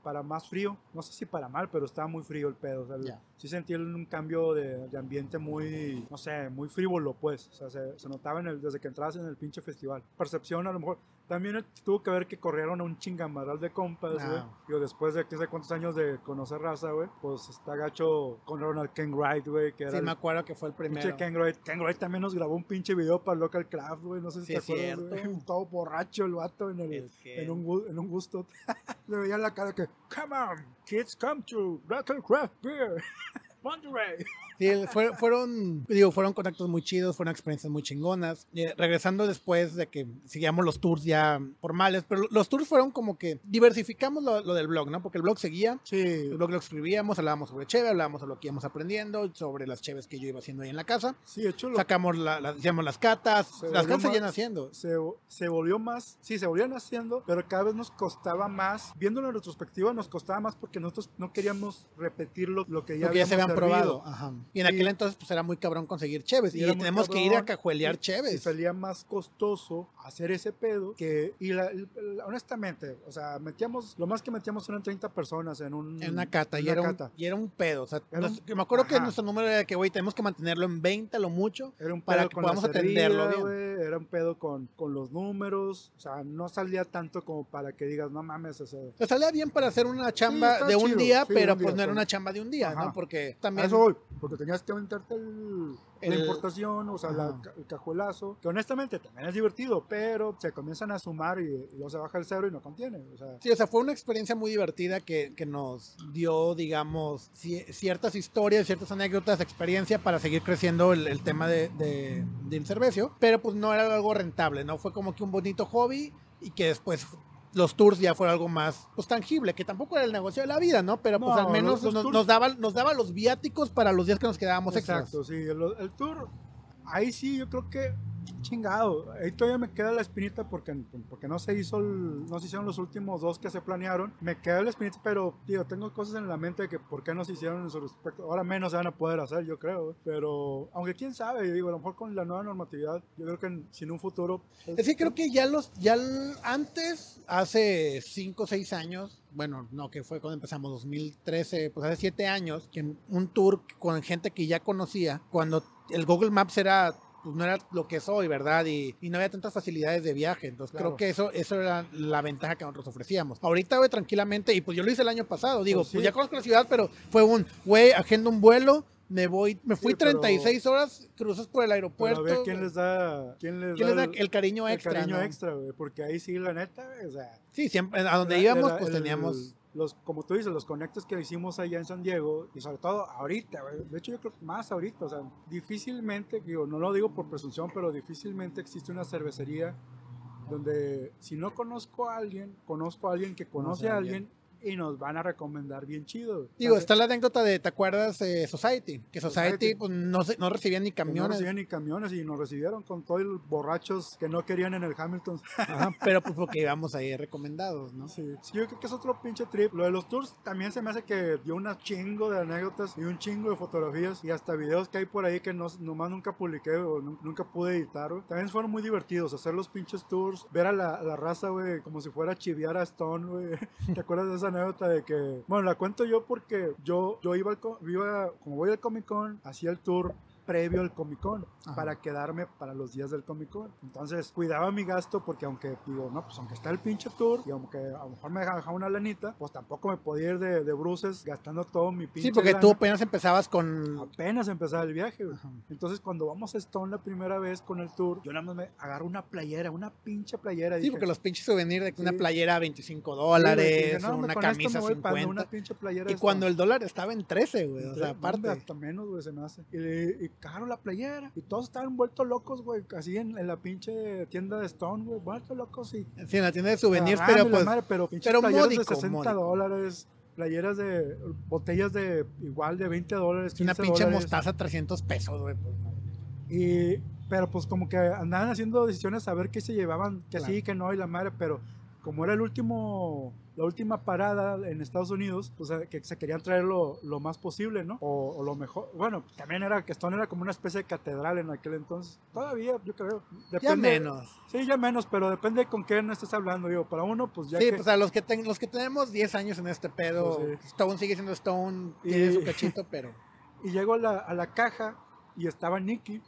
para más frío, no sé si para mal, pero estaba muy frío el pedo. O sea, Ya. sí sentí un cambio de, de ambiente muy, no sé, muy frívolo, pues. O sea, se, se notaba en el, desde que entras en el pinche festival. Percepción, a lo mejor. También tuvo que ver que corrieron a un chingamadral de compas, güey. Ah. Digo, después de quién sabe cuántos años de conocer raza, güey, pues está gacho con Ronald Ken Wright, güey, que era Sí, me acuerdo que fue el pinche primero. Ken Wright. Ken Wright también nos grabó un pinche video para Local Craft, güey. No sé si Sí, te acuerdas, güey. Todo borracho el vato en, el, Es que- en, un, en un gusto. Le veía la cara que, come on, kids, come to Local Craft Beer. Monterey. Sí, fue- fueron, digo, fueron contactos muy chidos, fueron experiencias muy chingonas. Eh, regresando después de que seguíamos los tours ya formales, pero los tours fueron como que diversificamos lo, lo del blog, ¿no? Porque el blog seguía, Sí, el blog lo escribíamos, hablábamos sobre cheve, hablábamos de lo que íbamos aprendiendo, sobre las cheves que yo iba haciendo ahí en la casa. sí, de hecho, lo, Sacamos la, la- hacíamos las catas, Se las catas más- seguían haciendo. se, se volvió más, sí, se volvían haciendo, pero cada vez nos costaba más, viéndolo en retrospectiva, nos costaba más porque nosotros no queríamos repetir lo, lo que ya, Porque ya se habían servido. probado. Ajá. Y en aquel Y- entonces pues era muy cabrón conseguir cheves. Y Y, tenemos que ir a cajuelear y- Y cheves. salía más costoso hacer ese pedo que, y la- honestamente, o sea, metíamos, lo más que metíamos eran 30 personas en un... En una cata, en y, una era un, cata. y era un pedo. O sea, nos- un- me acuerdo que nuestro número era que, güey, tenemos que mantenerlo en 20 a lo mucho. Era un pedo para que con podamos la atenderlo bien. Era un pedo con, con los números. O sea, no salía tanto como para que digas, no mames, o sea, salía bien para hacer una chamba de un chido, día, sí, pero un pues no era una chamba de un día, Ajá. ¿no? Porque también... eso voy, porque tenías que aventarte el, la El- importación, o sea, la el cajuelazo, que honestamente también es divertido, pero se comienzan a sumar y, y luego se baja el cero y no contiene. O sea, Sí, o sea, fue una experiencia muy divertida que, que nos dio, digamos, ci- ciertas historias, ciertas anécdotas, experiencia para seguir creciendo el, el tema de, de, del cervecio, pero pues no era algo rentable, ¿no? Fue como que un bonito hobby y que después los tours ya fueron algo más pues, tangible, que tampoco era el negocio de la vida, ¿no? Pero pues No, al menos nos, nos daba, nos daba los viáticos para los días que nos quedábamos exacto, extras. sí. El, el tour, ahí sí, yo creo que chingado. Ahí todavía me queda la espinita porque, porque no se hizo, el- no se hicieron los últimos dos que se planearon. Me queda la espinita, pero, tío, tengo cosas en la mente de que por qué no se hicieron en su respecto. Ahora menos se van a poder hacer, yo creo. Pero, aunque quién sabe, yo digo, a lo mejor con la nueva normatividad, yo creo que en, si en un futuro. Es que creo que ya los, ya antes, hace 5 o 6 años, bueno, no, que fue cuando empezamos, 2013, pues hace 7 años, que un tour con gente que ya conocía, cuando el Google Maps era, pues no era lo que es hoy, ¿verdad? Y, y no había tantas facilidades de viaje, entonces Claro. creo que eso, eso era la ventaja que nosotros ofrecíamos. Ahorita, güey, tranquilamente, y pues yo lo hice el año pasado, digo, Pues pues, ya conozco la ciudad, pero fue un, güey, agenda un vuelo, me voy, me fui Sí, pero- 36 horas, cruzas por el Pero aeropuerto. a ver quién les da, quién les ¿quién da les da el cariño el extra? cariño ¿no? extra, güey. Porque ahí sí, la neta, o sea. Sí, siempre, a donde íbamos, pues el- teníamos. Los, como tú dices, los conectes que hicimos allá en San Diego, y sobre todo ahorita, güey, de hecho yo creo que más ahorita, o sea, difícilmente, digo, no lo digo por presunción, pero difícilmente existe una cervecería donde si no conozco a alguien, conozco a alguien que conoce a alguien y nos van a recomendar bien chido. Digo, está la anécdota de, ¿te acuerdas? de Society. Que Society, Society. pues no, se- no recibía ni que No camiones. recibían ni camiones y nos recibieron con todos los borrachos que no querían en el Hamilton. Ajá, pero pues porque íbamos ahí recomendados, ¿no? Sí, sí, yo creo que es otro pinche trip. Lo de los tours también se me hace que dio un chingo de anécdotas y un chingo de fotografías y hasta videos que hay por ahí que no, nomás nunca publiqué o nu- nunca pude editar, güey. También fueron muy divertidos hacer los pinches tours, ver a la, a la raza, güey, como si fuera a chiviar a Stone, güey. ¿Te acuerdas de esa anécdota de que, bueno, la cuento yo porque yo, yo iba, al iba como voy al Comic Con, hacía el tour previo al Comic Con Ajá. para quedarme para los días del Comic Con. Entonces cuidaba mi gasto porque aunque digo, no, pues aunque está el pinche tour y aunque a lo mejor me dejaba una lanita, pues tampoco me podía ir de, de bruces gastando todo mi pinche Sí, porque lana. tú apenas empezabas con... Apenas empezaba el viaje, güey. Entonces, cuando vamos a Stone la primera vez con el tour, yo nada más me agarro una playera, una pinche playera. Sí, dije, porque los pinches souvenirs de una Sí. playera 25 sí, güey, dólares, dije, no, una camisa me voy para 50. Una pinche playera Y cuando el dólar estaba en 13, güey. O sea, aparte. hasta menos, güey, se me hace. Y, y cagaron la playera. Y todos estaban vueltos locos, güey. Así en, en la pinche tienda de Stone, güey. Vueltos locos y. Sí, en la tienda de souvenirs, pero pues. madre, pero pinches pero módico, de 60 módico. dólares. Playeras de. Botellas de. Igual de 20 dólares. Una 15 pinche dólares. mostaza 300 pesos, güey. pues. Y, pero pues como que andaban haciendo decisiones a ver qué se llevaban, que Claro. sí, que no, y la madre, pero como era el último, la última parada en Estados Unidos, pues eh, que se querían traer lo, lo más posible, ¿no? O, o lo mejor. Bueno, también era que Stone era como una especie de catedral en aquel entonces. Todavía, yo creo. Ya Depende- menos. Sí, ya menos, pero depende con qué no estés hablando, digo. Para uno, pues ya Sí, que... pues a los que, ten- los que tenemos 10 años en este pedo, Pues sí. Stone sigue siendo Stone, Y- tiene su cachito, pero. Y llego a la, a la caja y estaba Nicky.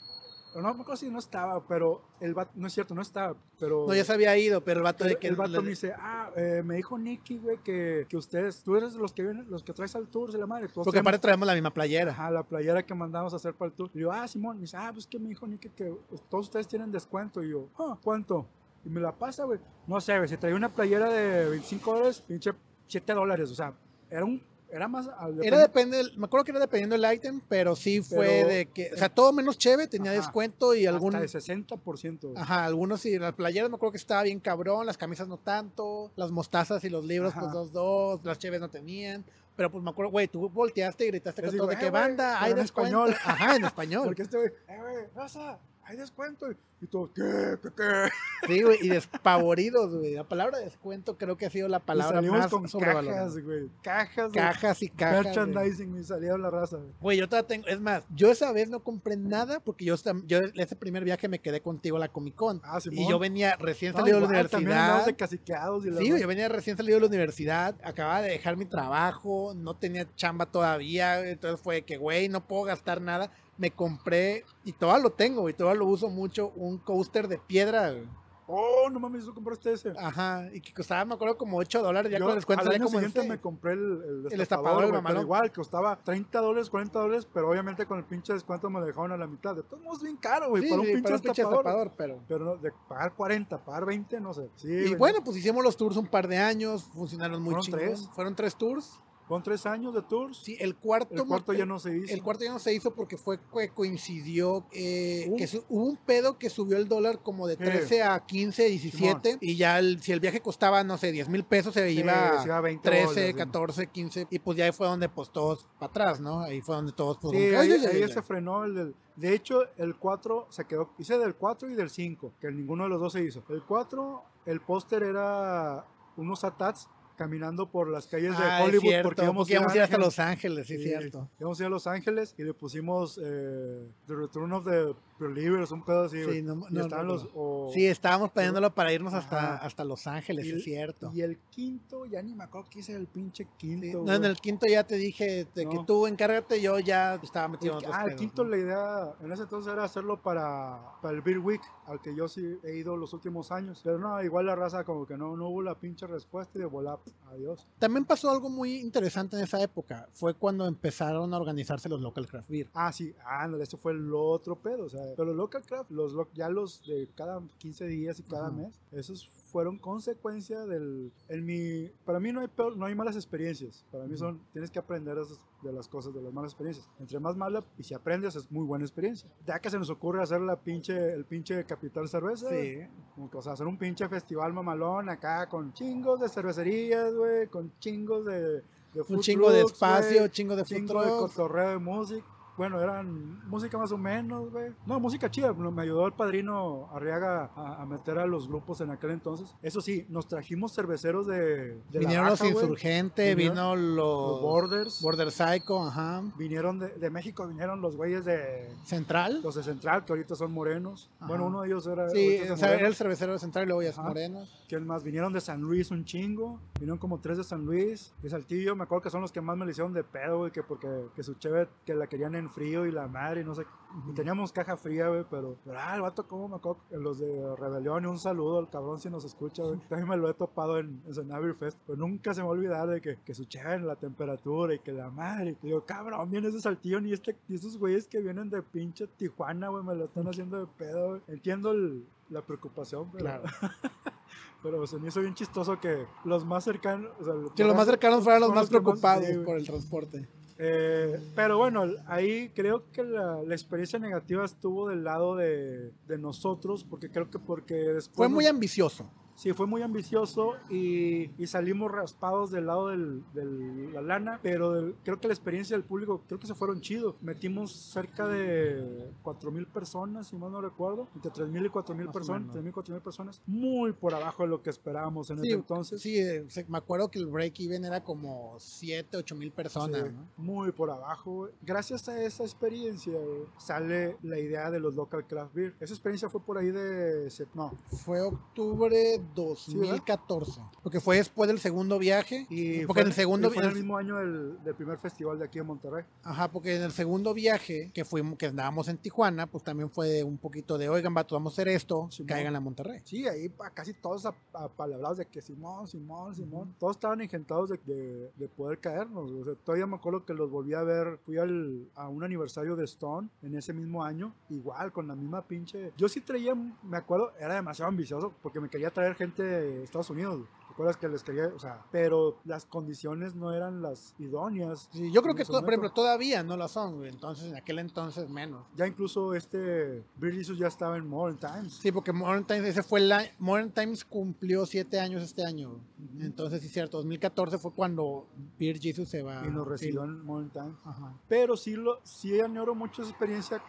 No acuerdo si no estaba, pero el vato, no es cierto, no estaba, pero... No, ya se había ido, pero el vato de que. el vato le- me dice, ah, eh, me dijo Nicky, güey, que, que ustedes, tú eres los que vienen, los que traes al tour de la madre. Porque aparte traemos la misma playera. Ajá, la playera que mandamos a hacer para el tour. Y yo, ah, Simón, me dice, ah, pues que me dijo Nicky que todos ustedes tienen descuento. Y yo, ah, ¿cuánto? Y me la pasa, güey. No sé, güey, si traía una playera de 25 dólares, pinche 7 dólares. O sea, era un, era más... al- Era depende, del- me acuerdo que era dependiendo del item, pero sí fue Pero- de que, o sea, todo menos chévere tenía Ajá. descuento y algún, de 60%. güey. ajá, algunos sí, las playeras me acuerdo que estaba bien cabrón, las camisas no tanto, las mostazas y los libros Ajá. pues dos dos, las cheves no tenían, pero pues me acuerdo, güey, tú volteaste y gritaste Les con todo de "Eh, güey", banda, hay en descuento, español. ajá, en español, Porque este güey, eh, güey, raza, hay descuento. Y tú, ¿qué? ¿Qué? ¿Qué? sí, güey, y despavoridos, güey, la palabra descuento creo que ha sido la Y palabra salimos más con cajas, güey. Cajas Cajas y cajas. güey. merchandising y salieron la raza. güey. Güey, yo todavía tengo, es más, yo esa vez no compré nada porque yo, yo ese primer viaje me quedé contigo a la Comic Con. Ah, y Simón. yo venía recién No, salido de la igual, universidad. de caciqueados y la Sí, güey, yo venía recién salido de la universidad, acababa de dejar mi trabajo, no tenía chamba todavía, entonces fue que, güey, no puedo gastar nada. Me compré, y todavía lo tengo, y todavía lo uso mucho, un coaster de piedra, güey. Oh, no mames, ¿tú compraste ese? Ajá, y que costaba, me acuerdo, como 8 dólares, ya Yo con descuento al año como en siguiente me compré el, el destapador, el pero igual, costaba 30 dólares, 40 dólares, pero obviamente con el pinche descuento me lo dejaron a la mitad. De todos modos, bien caro, güey, Sí, para un sí, pinche para un destapador. destapador, pero... Pero no, de pagar 40, pagar 20, no sé. Sí, Y güey, bueno, pues hicimos los tours un par de años, funcionaron muy ¿Fueron chingón. tres? Fueron tres tours. Con tres años de tours, Sí, el cuarto, el cuarto ya no se hizo. El cuarto ya no se hizo porque fue que coincidió eh, Uh. que su- hubo un pedo que subió el dólar como de Sí. 13 a 15, 17 y ya el- si el viaje costaba, no sé, 10 mil pesos se Sí, iba a 20 13, bolas, sí. 14, 15 y pues ya ahí fue donde pues todos para atrás, ¿no? Ahí fue donde todos pues, Sí, ahí, "Ay, ay, ahí ay, se ay". frenó el del... De hecho, el 4 se quedó... Hice del 4 y del 5, que ninguno de los dos se hizo. El 4, el póster era unos atats caminando por las calles de Ah, Hollywood cierto, porque íbamos, íbamos a ir hasta. Los Ángeles, sí, Sí, cierto. Íbamos a ir a Los Ángeles y le pusimos eh, The Return of the Believers, un pedo así. Sí, no- no recuerdo. los... o- Sí, estábamos planeándolo para irnos hasta, Ajá. hasta Los Ángeles, y, es cierto. Y el quinto, ya ni me acuerdo qué hice el pinche quinto. Sí, no, en el quinto ya te dije de que No. tú encárgate, yo ya estaba El- metido en otros ah, el pedos, quinto ¿no? la idea en ese entonces era hacerlo para, para el Beer Week, al que yo sí he ido los últimos años. Pero no, igual la raza como que no, no hubo la pinche respuesta y de volar, adiós. También pasó algo muy interesante en esa época. Fue cuando empezaron a organizarse los local craft beer. Ah, sí, ándale, eso fue el otro pedo. O sea, pero los local craft, los, lo- ya los de cada 15 días y cada Ajá. mes, esos fueron consecuencia del... En mi, para mí no hay, peor- no hay malas experiencias. Para mí son, tienes que aprender de las cosas, de las malas experiencias. Entre más mala, y si aprendes, es muy buena experiencia. Ya que se nos ocurre hacer la pinche, el pinche Capital Cerveza. Como que, o sea, hacer un pinche festival mamalón acá con chingos de cervecerías, güey, con chingos de, de Un chingo de espacio, chingo de chingo de cotorreo de música. Bueno, eran música más o menos, güey. No, música chida. Me ayudó el padrino Arriaga a, a meter a los grupos en aquel entonces. Eso sí, nos trajimos cerveceros de, de la Vinieron los Baja, güey. insurgentes, vino los, Los Borders. Border Psycho, ajá. Vinieron de, de México, vinieron los güeyes de Central. los de Central, que ahorita son morenos. Ajá. Bueno, uno de ellos era. Sí, o sea, era el cervecero de Central y luego ya es Ajá. Moreno. ¿Quién más? Vinieron de San Luis un chingo. Vinieron como tres de San Luis. De Saltillo, me acuerdo que son los que más me le hicieron de pedo, güey, que porque que su cheve que la querían en frío y la madre y no sé. Y teníamos caja fría, güey, pero, pero, ah, el vato, ¿cómo me acuerdo? Los de Rebelión y un saludo al cabrón si nos escucha, güey. También me lo he topado en, en Navir Fest, pero nunca se me va a olvidar de que, que su en la temperatura y que la madre. Y digo, cabrón, viene ese saltillo y, este, y esos güeyes que vienen de pinche Tijuana, güey, me lo están haciendo de pedo, güey. Entiendo el, la preocupación, pero... Claro. Pero se me hizo bien chistoso que los más cercanos. O sea, Que los más cercanos fueran los más preocupados sí, por el transporte. Eh, pero bueno, ahí creo que la, la experiencia negativa estuvo del lado de, de nosotros, porque creo que porque después... Fue muy nos- ambicioso. Sí, fue muy ambicioso y, y salimos raspados del lado de la lana, pero del- creo que la experiencia del público, creo que se fueron chidos. Metimos cerca de 4.000 personas, si mal no recuerdo, entre 3.000 y 4.000 Más o personas, menos. 3.000 y 4.000 personas, muy por abajo de lo que esperábamos en Sí, ese entonces. sí, eh, me acuerdo que el break-even era como 7, 8 mil personas. Sí, ¿no? Muy por abajo. güey. Gracias a esa experiencia sale la idea de los local craft beer. Esa experiencia fue por ahí de... No. Fue octubre 2014. porque fue después del segundo viaje. Y porque fue, en el segundo fue el mismo año del, del primer festival de aquí en Monterrey. Ajá, porque en el segundo viaje que fuimos, que andábamos en Tijuana, pues también fue un poquito de, oigan, vato, vamos a hacer esto, Simón. caigan a Monterrey. Sí, ahí casi todos ap- apalabrados de que Simón, Simón, Simón. Todos estaban engentados de, de- de poder caernos. O sea, todavía me acuerdo que los volví a ver. Fui al, a un aniversario de Stone en ese mismo año. Igual, con la misma pinche. Yo sí traía, me acuerdo, era demasiado ambicioso porque me quería traer gente de Estados Unidos. güey. ¿Te acuerdas que les quería? O sea, pero las condiciones no eran las idóneas. Sí, yo creo que, ese to- por ejemplo, todavía no lo son, güey, entonces en aquel entonces menos. Ya incluso este Jesus ya estaba en Modern Times. Sí, porque Modern Times, ese fue la, Modern Times cumplió siete años este año. Ujú. Entonces, sí, cierto, 2014 fue cuando Jesus se va. y nos sí. recibió en Modern Times. Ajá. Pero sí, lo, sí añoro mucho esa experiencia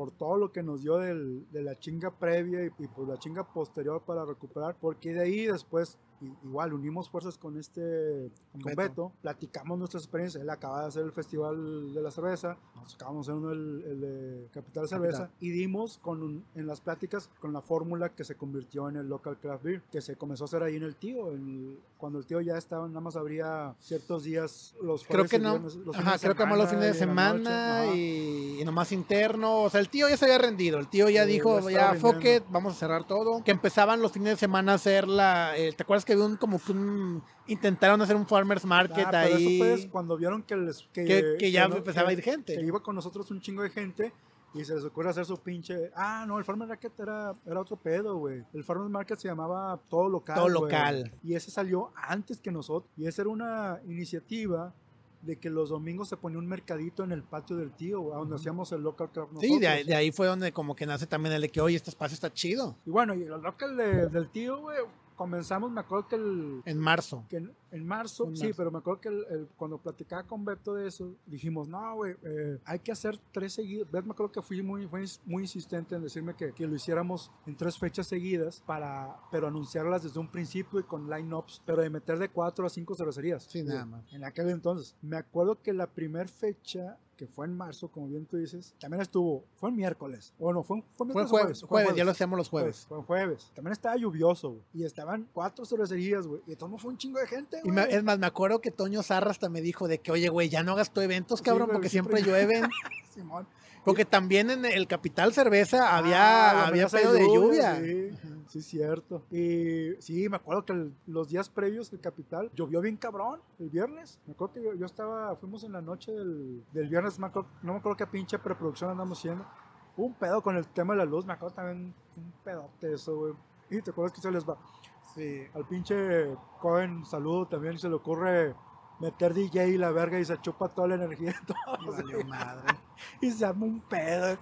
por todo lo que nos dio de la chinga previa y, y por la chinga posterior para recuperar, porque de ahí después igual unimos fuerzas con este Con Beto. Beto, platicamos nuestras experiencias, él acaba de hacer el festival de la cerveza, nosotros acabamos de hacer uno el, el de Capital Cerveza Capital. y dimos con un- en las pláticas con la fórmula que se convirtió en el local craft beer, que se comenzó a hacer ahí en el tío, en el- cuando el tío ya estaba, nada más habría ciertos días los Creo que no. viernes, los Ajá, fines de creo que más los fines de semana y, y nomás interno. O sea, el tío ya se había rendido. El tío ya Sí, dijo, ya ya, fuck it, vamos a cerrar todo. Que empezaban los fines de semana a hacer la. eh, ¿Te acuerdas que había un como que un. Intentaron hacer un farmers market Ah, pero ahí? eso fue cuando vieron que, les, que, que, que ya no- empezaba a que- ir gente. que iba con nosotros un chingo de gente y se les ocurre hacer su pinche. Ah, no, el Farmers Market era, era otro pedo, güey. El Farmers Market se llamaba Todo Local. Todo güey. Local. Y ese salió antes que nosotros. Y esa era una iniciativa de que los domingos se ponía un mercadito en el patio del tío, güey, donde Ujú. hacíamos el local craft Sí, de ahí, nosotros. de ahí fue donde como que nace también el de que, oye, este espacio está chido. Y bueno, y el local de- del tío, güey, comenzamos, me acuerdo que el, En marzo. que en, en marzo, En sí, marzo. pero me acuerdo que el- el- cuando platicaba con Beto de eso, dijimos, no, güey, eh, hay que hacer tres seguidas. Beto me acuerdo que fui muy, fue muy insistente en decirme que, que lo hiciéramos en tres fechas seguidas, para, pero anunciarlas desde un principio y con line-ups, pero de meter de cuatro a cinco cervecerías. Sí, nada más. En aquel entonces. Me acuerdo que la primera fecha, que fue en marzo, como bien tú dices, también estuvo, fue el miércoles, o no, fue, fue Fue miércoles o jueves, Fue jueves, ya lo hacemos los jueves. Fue jueves. También estaba lluvioso, güey. Y estaban cuatro cervecerías, güey. Y todo fue un chingo de gente, Y güey. me- es más, me acuerdo que Toño Zarra hasta me dijo de que, oye, güey, ya no hagas tu eventos, cabrón, porque siempre siempre- llueven. Simón. Porque también en el Capital Cerveza Ah, había, la había pedo de lluvia. Sí, sí, cierto. Y sí, me acuerdo que el- los días previos del Capital llovió bien cabrón el viernes. Me acuerdo que yo, yo estaba, fuimos en la noche del, del viernes, me acuerdo- no me acuerdo qué pinche preproducción andamos haciendo. Un pedo con el tema de la luz, me acuerdo también un pedote eso, güey. Y te acuerdas que se les va. Sí. Al pinche Cohen, saludo también, se le ocurre meter DJ y la verga y se chupa toda la energía de todos. Valió madre. y se arma un pedo.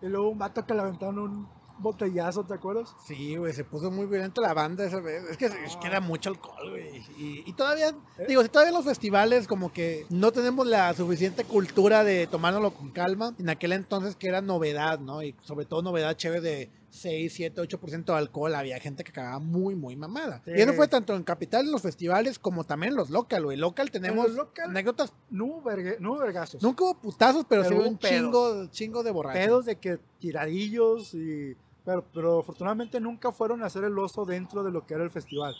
Y luego un vato que le aventaron un botellazo, ¿te acuerdas? Sí, güey, se puso muy violenta la banda esa vez. Es que, es que era mucho alcohol, güey. Y, y todavía, Eh. digo, si todavía los festivales como que no tenemos la suficiente cultura de tomárnoslo con calma. En aquel entonces que era novedad, ¿no? Y sobre todo novedad chévere de 6, 7, 8% de alcohol. Había gente que acababa muy, muy mamada. Sí. Y eso fue tanto en Capital, en los festivales, como también en los local, güey. Local tenemos local- anécdotas. No hubo, vergue- no hubo vergazos. Nunca hubo putazos, pero, Pero sí hubo un pedos. chingo, chingo de borrachos. Pedos de que tiradillos y... Pero, pero afortunadamente nunca fueron a hacer el oso dentro de lo que era el festival.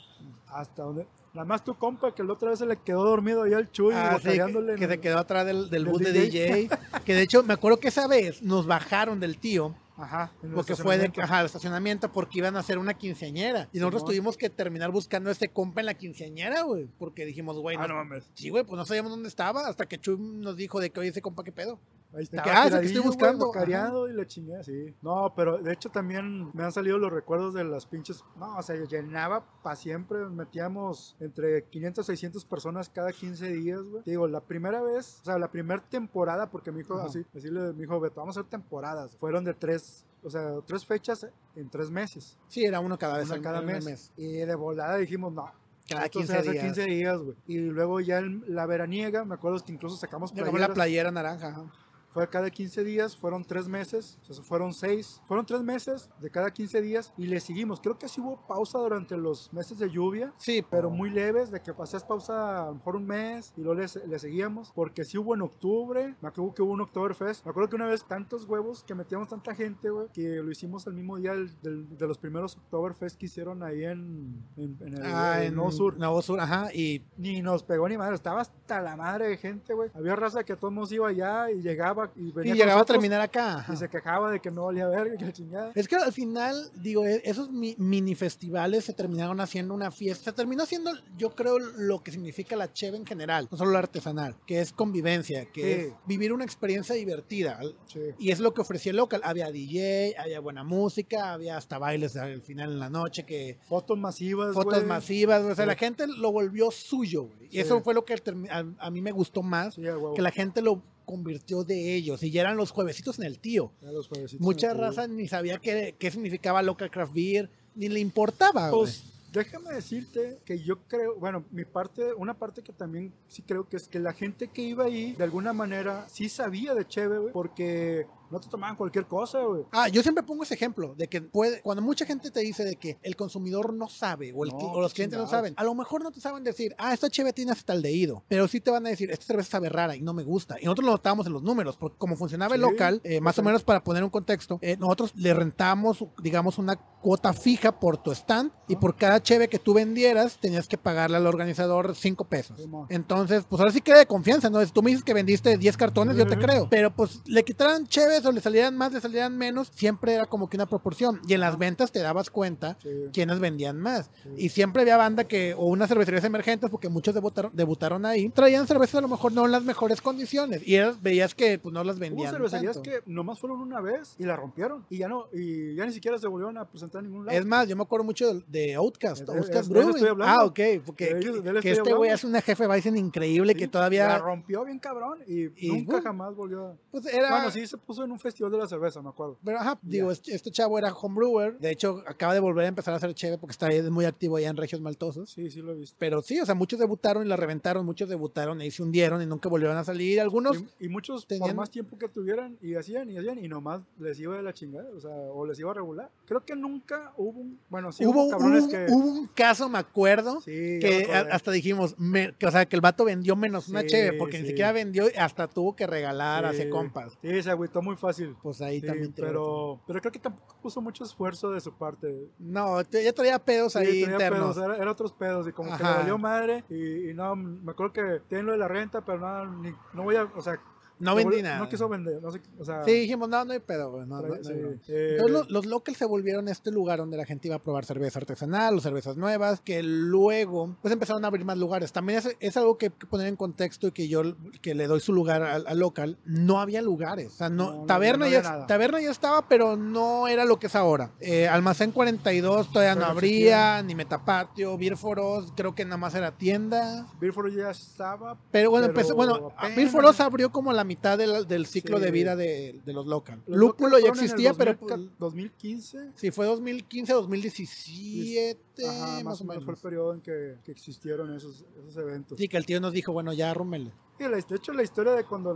Hasta donde... Nada más tu compa que la otra vez se le quedó dormido ahí al Chuy, Ah, sí, que, que se el- quedó atrás del, del del bus de DJ. DJ. que de hecho, me acuerdo que esa vez nos bajaron del tío. Ajá. Porque fue de estacionamiento. ajá, estacionamiento porque iban a hacer una quinceañera. Y nosotros tuvimos que terminar buscando a ese compa en la quinceañera, güey. Porque dijimos, güey, Ah, no, no mames. Sí, güey, pues no sabíamos dónde estaba. Hasta que Chuy nos dijo de que, oye, ese compa, ¿qué pedo? Ahí que, ah, que estoy buscando, guacareado y le chingué, sí. No, pero de hecho también me han salido los recuerdos de las pinches. No, o sea, llenaba para siempre. Metíamos entre 500 y 600 personas cada 15 días, güey. Digo, la primera vez, o sea, la primera temporada, porque me dijo Ajá. así, decirle, me dijo, Beto, vamos a hacer temporadas. Fueron de tres, o sea, tres fechas en tres meses. Sí, era uno cada vez. Al- cada mes. Y de volada dijimos, no. Cada esto 15 se hace días. 15 días, güey. Y luego ya en la veraniega, me acuerdo que incluso sacamos playeras. la playera naranja. Fue cada 15 días, fueron 3 meses, o sea, fueron 6, fueron 3 meses de cada 15 días y le seguimos. Creo que sí hubo pausa durante los meses de lluvia, Sí, pero muy leves, de que pasé pausa a lo mejor un mes y luego le, le seguíamos, porque sí hubo en octubre, me acuerdo que hubo un Oktoberfest, me acuerdo que una vez tantos huevos que metíamos tanta gente, güey, que lo hicimos el mismo día del- del- de los primeros Oktoberfest que hicieron ahí en, en, en el, Ah, en Nuevo Sur. Nuevo Sur, ajá. Y Ni nos pegó ni madre, estaba hasta la madre de gente, güey. Había raza que todos nos iba allá y llegaba y venía y llegaba a terminar acá. ajá. y se quejaba de que no valía verga, que la chingada. Es que al final, digo, e- esos mi- mini festivales se terminaron haciendo una fiesta. Se terminó siendo, yo creo, lo que significa la cheve en general, no solo lo artesanal, que es convivencia, que Sí. es vivir una experiencia divertida. Sí. Y es lo que ofrecía el local. Había DJ, había buena música, había hasta bailes al final en la noche, que Fotos masivas, fotos masivas. O sea, Sí. la gente lo volvió suyo, güey. Y eso fue lo que a, a mí me gustó más, que la gente lo convirtió de ellos. Y ya eran los juevesitos en el tío. Los Mucha raza ni sabía qué, qué significaba local craft beer, ni le importaba. Pues déjame decirte que yo creo, bueno, mi parte, una parte que también sí creo que es que la gente que iba ahí, de alguna manera, sí sabía de Cheve, güey, porque no te tomaban cualquier cosa, güey. Ah, yo siempre pongo ese ejemplo de que puede, cuando mucha gente te dice de que el consumidor no sabe o, el No, o los clientes no saben, a lo mejor no te saben decir, ah, esta cheve tiene hasta el deído, pero sí te van a decir, esta cerveza sabe rara y no me gusta. Y nosotros lo notábamos en los números, porque como funcionaba el Sí, local, eh, más o menos para poner un contexto, eh, nosotros le rentamos, digamos, una cuota fija por tu stand y por cada cheve que tú vendieras tenías que pagarle al organizador cinco pesos. Simón. Entonces, pues ahora sí queda de confianza, ¿no? Si tú me dices que vendiste 10 cartones, yo te creo. Pero pues le quitaran cheves o le salieran más, le salieran menos, siempre era como que una proporción. Y en las ventas te dabas cuenta Sí. quiénes vendían más. Sí. Y siempre había banda que, o unas cervecerías emergentes, porque muchos debutaron, debutaron ahí, traían cervezas a lo mejor no en las mejores condiciones. Y eras- veías que pues no las Hubo vendían. cervecerías tanto. que nomás fueron una vez y la rompieron y ya no, y ya ni siquiera se volvieron a presentar en ningún lado. Es más, yo me acuerdo mucho de, de Outcast. Outcast Brewing. hablando. Ah, ok. Porque De que, de que este güey hace una jefe Bison increíble que Sí, todavía. La rompió bien cabrón y, Y, nunca uh, jamás volvió a... Pues era. Bueno, sí se puso en un festival de la cerveza, me acuerdo. Pero ajá, digo, este, este chavo era homebrewer. De hecho, acaba de volver a empezar a hacer cheve porque está muy activo allá en Regios Maltosos. Sí, sí lo he visto. Pero sí, o sea, muchos debutaron y la reventaron, muchos debutaron y se hundieron y nunca volvieron a salir. Algunos, Y, y muchos, tenían- por más tiempo que tuvieran, y hacían y hacían, y nomás les iba de la chingada, o sea, o les iba a regular. Creo que nunca hubo un. Bueno, sí hubo, cabrones hubo- que. hubo un caso, me acuerdo, sí, ya me que hasta dijimos, me- que, o sea, que el vato vendió menos una cheve porque ni siquiera vendió, hasta tuvo que regalar, hace compas. Sí, se agüitó muy fácil. Pues ahí Sí, también pero, pero creo que tampoco puso mucho esfuerzo de su parte. No, te- ya traía pedos Sí, ahí tenía internos. pedos, era, era otros pedos y como que Ajá. le valió madre y, y no, me acuerdo que tienen lo de la renta, pero no, ni- no voy a, o sea, No vendí nada. No quiso vender, no sé, o sea, Sí, dijimos, no, no hay pedo, güey. No, eh, Entonces los, los locals se volvieron este lugar donde la gente iba a probar cerveza artesanal o cervezas nuevas, que luego pues empezaron a abrir más lugares. También es, es algo que, que poner en contexto y que yo que le doy su lugar al, al local. No había lugares. O sea, no, taberna, ya, taberna ya estaba, pero no era lo que es ahora. Eh, Almacén 42 todavía no Pero abría, ni Metapatio, Beerforos, creo que nada más era tienda. Beerford ya estaba, Pero bueno, Pero empezó, bueno, Beerforos abrió como la mitad del, del ciclo Sí. de vida de, de los local. los Lúpulo ya existía, pero 2000, pues, 2015, Sí, fue 2015, 2017, Ajá, más o menos. fue el periodo en que, que existieron esos, esos eventos. Sí, que el tío nos dijo, bueno, ya arrúmele. De hecho, la historia de cuando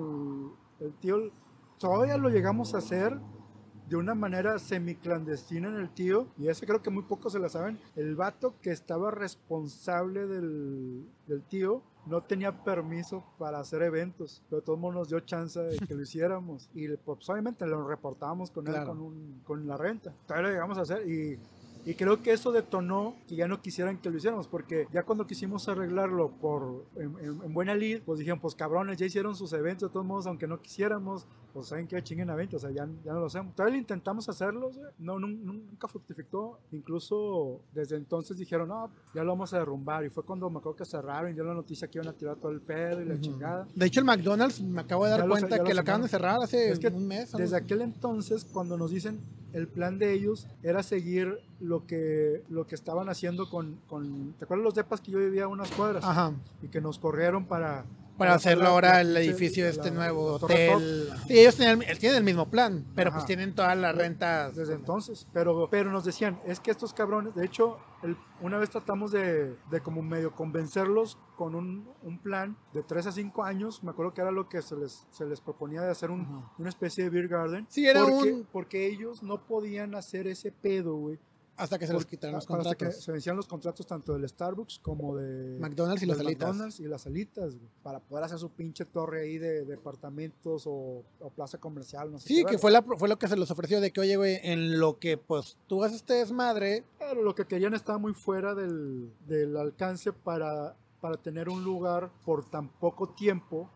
el, el tío, todavía lo llegamos a hacer de una manera semiclandestina en el tío, y eso creo que muy pocos se la saben, el vato que estaba responsable del, del tío no tenía permiso para hacer eventos, pero todo el mundo nos dio chance de que lo hiciéramos, y pues obviamente lo reportábamos con él Claro. con, un, con la renta. Todavía lo llegamos a hacer, y Y creo que eso detonó que ya no quisieran que lo hiciéramos, porque ya cuando quisimos arreglarlo por en, en- en buena lid, pues dijeron, pues cabrones, ya hicieron sus eventos de todos modos, aunque no quisiéramos, pues saben que chinguen eventos, o sea, ya, ya no lo hacemos. Todavía intentamos hacerlos, no, nun- nun- nunca fructificó. Incluso desde entonces dijeron, no, ya lo vamos a derrumbar. Y fue cuando me acuerdo que cerraron y dio la noticia que iban a tirar todo el pedo y la chingada. De hecho, el McDonald's me acabo de dar Ya cuenta que lo acaban de cerrar hace Es que un mes. Desde aquel entonces, cuando nos dicen el plan de ellos era seguir lo que, lo que estaban haciendo con, con... ¿Te acuerdas los depas que yo vivía a unas cuadras? Ajá. Y que nos corrieron para... Para hacerlo ahora el edificio este nuevo hotel. Sí, ellos tienen el, tienen el mismo plan, pero pues tienen todas las rentas. Desde entonces, pero, pero nos decían, es que estos cabrones, de hecho, el- una vez tratamos de, de como medio convencerlos con un, un plan de 3 a 5 años, me acuerdo que era lo que se les, se les proponía de hacer un- una especie de beer garden. Sí, era porque, un- porque ellos no podían hacer ese pedo, güey. Hasta que se les Por- quitaron los hasta que contratos. se vencían los contratos tanto del Starbucks como de McDonald's y las alitas. McDonald's y las alitas, güey, para poder hacer su pinche torre ahí de departamentos o, o plaza comercial, no sé. Sí, qué que fue, la, fue lo que se les ofreció de que, oye, güey, en lo que pues tú haces este desmadre, Pero lo que querían estaba muy fuera del, del alcance para, para tener un lugar por tan poco tiempo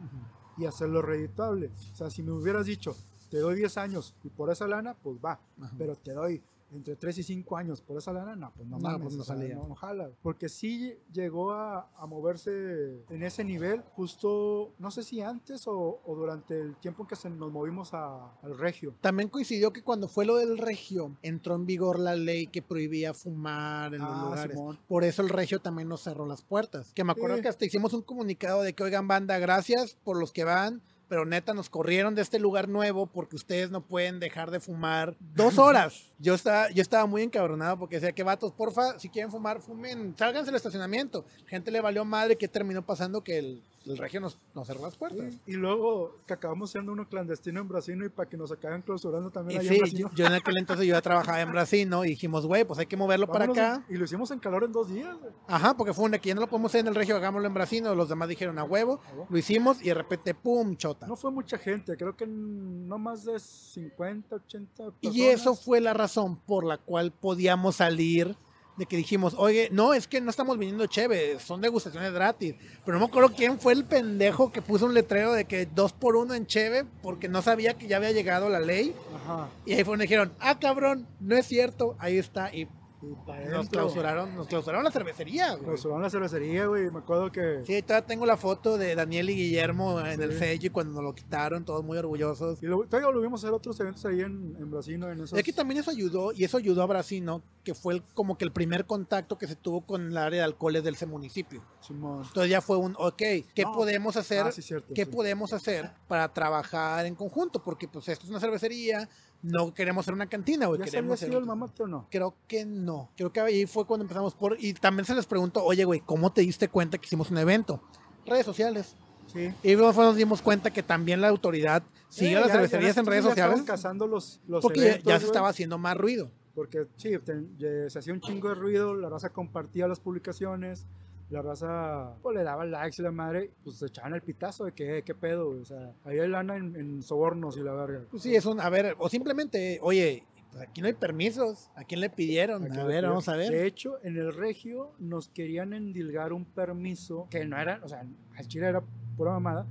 y hacerlo reditable. O sea, si me hubieras dicho, te doy 10 años y por esa lana, pues va. Ajá. Pero te doy entre 3 y 5 años por esa lana, no, pues no, No, mames. pues no salía. no, no jala. Porque sí llegó a, a moverse en ese nivel, justo, no sé si antes o, o durante el tiempo en que se nos movimos a- al regio. también coincidió que cuando fue lo del regio, entró en vigor la ley que prohibía fumar en los Ah, lugares. Simón. Por eso el regio también nos cerró las puertas. Que me acuerdo Sí. que hasta hicimos un comunicado de que, oigan, banda, gracias por los que van, pero neta nos corrieron de este lugar nuevo porque ustedes no pueden dejar de fumar dos horas. Yo estaba, yo estaba muy encabronado porque decía que vatos, porfa, si quieren fumar, fumen, sálganse del estacionamiento. Gente le valió madre que terminó pasando que el, el regio nos, nos cerró las puertas. Y luego que acabamos siendo uno clandestino en Brasil y para que nos acaben clausurando también Y allá en sí, Brasil. yo, yo en aquel entonces yo ya trabajaba en Brasil, ¿no? Y dijimos, güey, pues hay que moverlo para acá. en- y lo hicimos en calor en dos días. Ajá, porque fue un que ya no lo podemos hacer en el regio, hagámoslo en Brasil. ¿no? Los demás dijeron a huevo, A huevo. lo hicimos y de repente, pum, chota. No fue mucha gente, creo que no más de 50, 80 personas. Y eso fue la razón por la cual podíamos salir de que dijimos, oye, no, es que no estamos viniendo chévere, son degustaciones gratis. Pero no me acuerdo quién fue el pendejo que puso un letrero de que dos por uno en cheve porque no sabía que ya había llegado la ley. Ajá. Y ahí fue donde dijeron, ah, cabrón, no es cierto, ahí está. Y Y nos clausuraron, nos clausuraron la cervecería, güey. Clausuraron la cervecería, güey. Me acuerdo que. Sí, todavía tengo la foto de Daniel y Guillermo en Sí. el sello y cuando nos lo quitaron, todos muy orgullosos. Y luego, todavía volvimos a hacer otros eventos ahí en, en Brasil, ¿no? En esos... Es que también eso ayudó, y eso ayudó a Brasil, ¿no? Que fue el- como que el primer contacto que se tuvo con el área de alcoholes del ese municipio. Simón. Entonces ya fue un, ok, ¿qué No. podemos hacer? Ah, sí, cierto. ¿Qué sí. podemos hacer para trabajar en conjunto? Porque pues esto es una cervecería, no queremos ser una cantina, güey, ¿Ya se había sido el mamate o no? Creo que no. Creo que ahí fue cuando empezamos por... Y también se les preguntó, oye, güey, ¿cómo te diste cuenta que hicimos un evento? Redes sociales. Sí. Y luego fue nos dimos cuenta que también la autoridad sigue Sí, a las ya- cervecerías ya en redes sociales cazando los, los porque ya- eventos, ya se estaba haciendo más ruido. Porque sí, te- se hacía un chingo de ruido, la raza compartía las publicaciones, la raza pues, le daba likes y la madre, pues se echaban el pitazo de que, "Eh, qué pedo, güey? o sea, ahí hay lana en, en sobornos y la verga. Pues sí, es un, a ver, o simplemente, oye, pues aquí no hay permisos, ¿a quién le pidieron? A lo ver, vamos a ver. De hecho, en el regio nos querían endilgar un permiso que no era, o sea, al chile era pura mamada,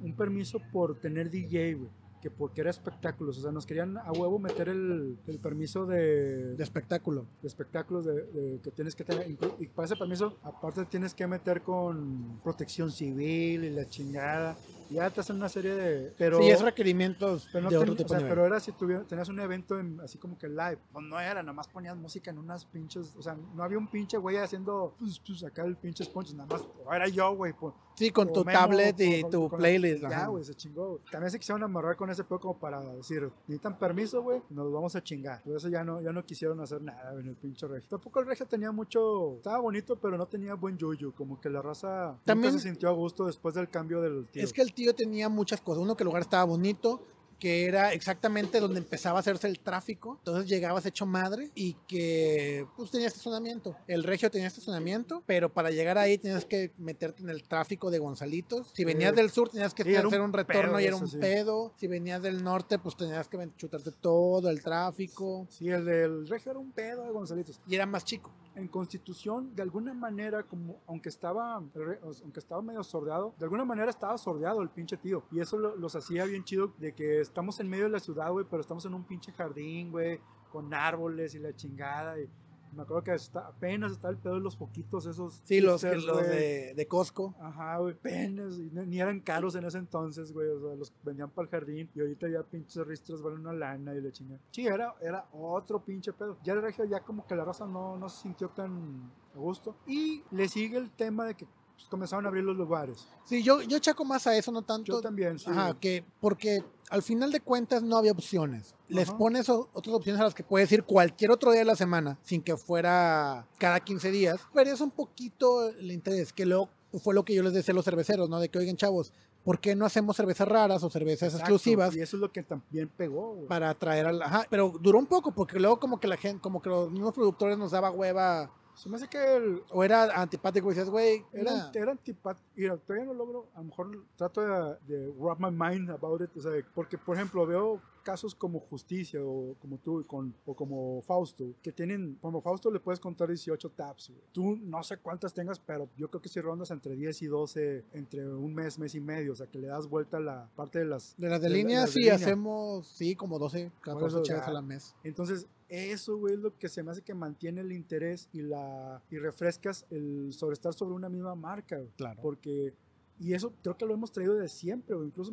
un permiso por tener DJ, güey, que porque era espectáculos, o sea, nos querían a huevo meter el, el permiso de, De espectáculo. de espectáculos de, de- que tienes que tener. Y para ese permiso, aparte tienes que meter con protección civil y la chingada. Ya te hacen una serie de. Pero, sí, es requerimientos pero, no de ten- otro o tipo sea, de pero era si tuviera, tenías un evento en- así como que live. Pues no era, nada más ponías música en unas pinches. O sea, no había un pinche güey haciendo. Pues, pues, acá el pinche sponge, nada más. Era yo, güey. pues, Sí, con o tu Memo, tablet y con- tu con- playlist. Ya, ajá. güey, se chingó. También se quisieron amarrar con ese pedo como para decir, necesitan permiso, güey, nos vamos a chingar. Por eso ya no, ya no quisieron hacer nada en el pinche regio. Tampoco el regio tenía mucho, estaba bonito, pero no tenía buen yuyu. Como que la raza También- nunca se sintió a gusto después del cambio del tío. Es que el tío tenía muchas cosas. Uno, que el lugar estaba bonito, que era exactamente donde empezaba a hacerse el tráfico. Entonces llegabas hecho madre y que pues tenía estacionamiento. El regio tenía estacionamiento, pero para llegar ahí tenías que meterte en el tráfico de Gonzalitos. Si venías del sur tenías que hacer un un retorno pedo y era un sí. pedo. Si venías del norte pues tenías que chutarte todo el tráfico Sí, el del regio era un pedo de Gonzalitos. y era más chico. En Constitución, de alguna manera, como aunque estaba, aunque estaba medio sordeado, de alguna manera estaba sordeado el pinche tío. Y eso lo- los hacía bien chido de que estamos en medio de la ciudad, güey, pero estamos en un pinche jardín, güey, con árboles y la chingada. Y me acuerdo que hasta- apenas estaba el pedo de los foquitos esos. Sí, los, hipsters, los de, de Costco. Ajá, güey, penes, y ni eran caros en ese entonces, güey, o sea, los vendían para el jardín y ahorita ya pinches ristros valen una lana y la chingada. Sí, era, era otro pinche pedo. Ya el regio ya como que la raza no, no se sintió tan a gusto. Y le sigue el tema de que pues, comenzaron a abrir los lugares. Sí, yo, yo chaco más a eso, no tanto. Yo también, sí. Ajá, que porque al final de cuentas no había opciones. Les pones otras opciones a las que puedes ir cualquier otro día de la semana, sin que fuera cada 15 días. Verías un poquito el interés, que luego fue lo que yo les decía a los cerveceros, ¿no? De que, oigan, chavos, ¿por qué no hacemos cervezas raras o cervezas Exacto, exclusivas? Y eso es lo que también pegó, güey. Para atraer al. Ajá, pero duró un poco, porque luego como que la gente, como que los mismos productores nos daba hueva, Se me hace que el, o era antipático y decías, güey, Era, nah". era antipático. Mira, todavía no logro, a lo mejor trato de, de wrap my mind about it. O sea, porque, por ejemplo, veo casos como Justicia o como tú con, o como Fausto, que tienen, como Fausto le puedes contar 18 tabs. güey. Tú no sé cuántas tengas, pero yo creo que si rondas entre 10 y 12, entre un mes, mes y medio. O sea, que le das vuelta a la parte de las... De las de de línea, sí, línea. hacemos, sí, como 12, 14 eso, chaves ya. a la mes. Entonces, eso, güey, es lo que se me hace que mantiene el interés y la y refrescas el sobre estar sobre una misma marca, güey. Claro. Porque, y eso creo que lo hemos traído de siempre, güey. Incluso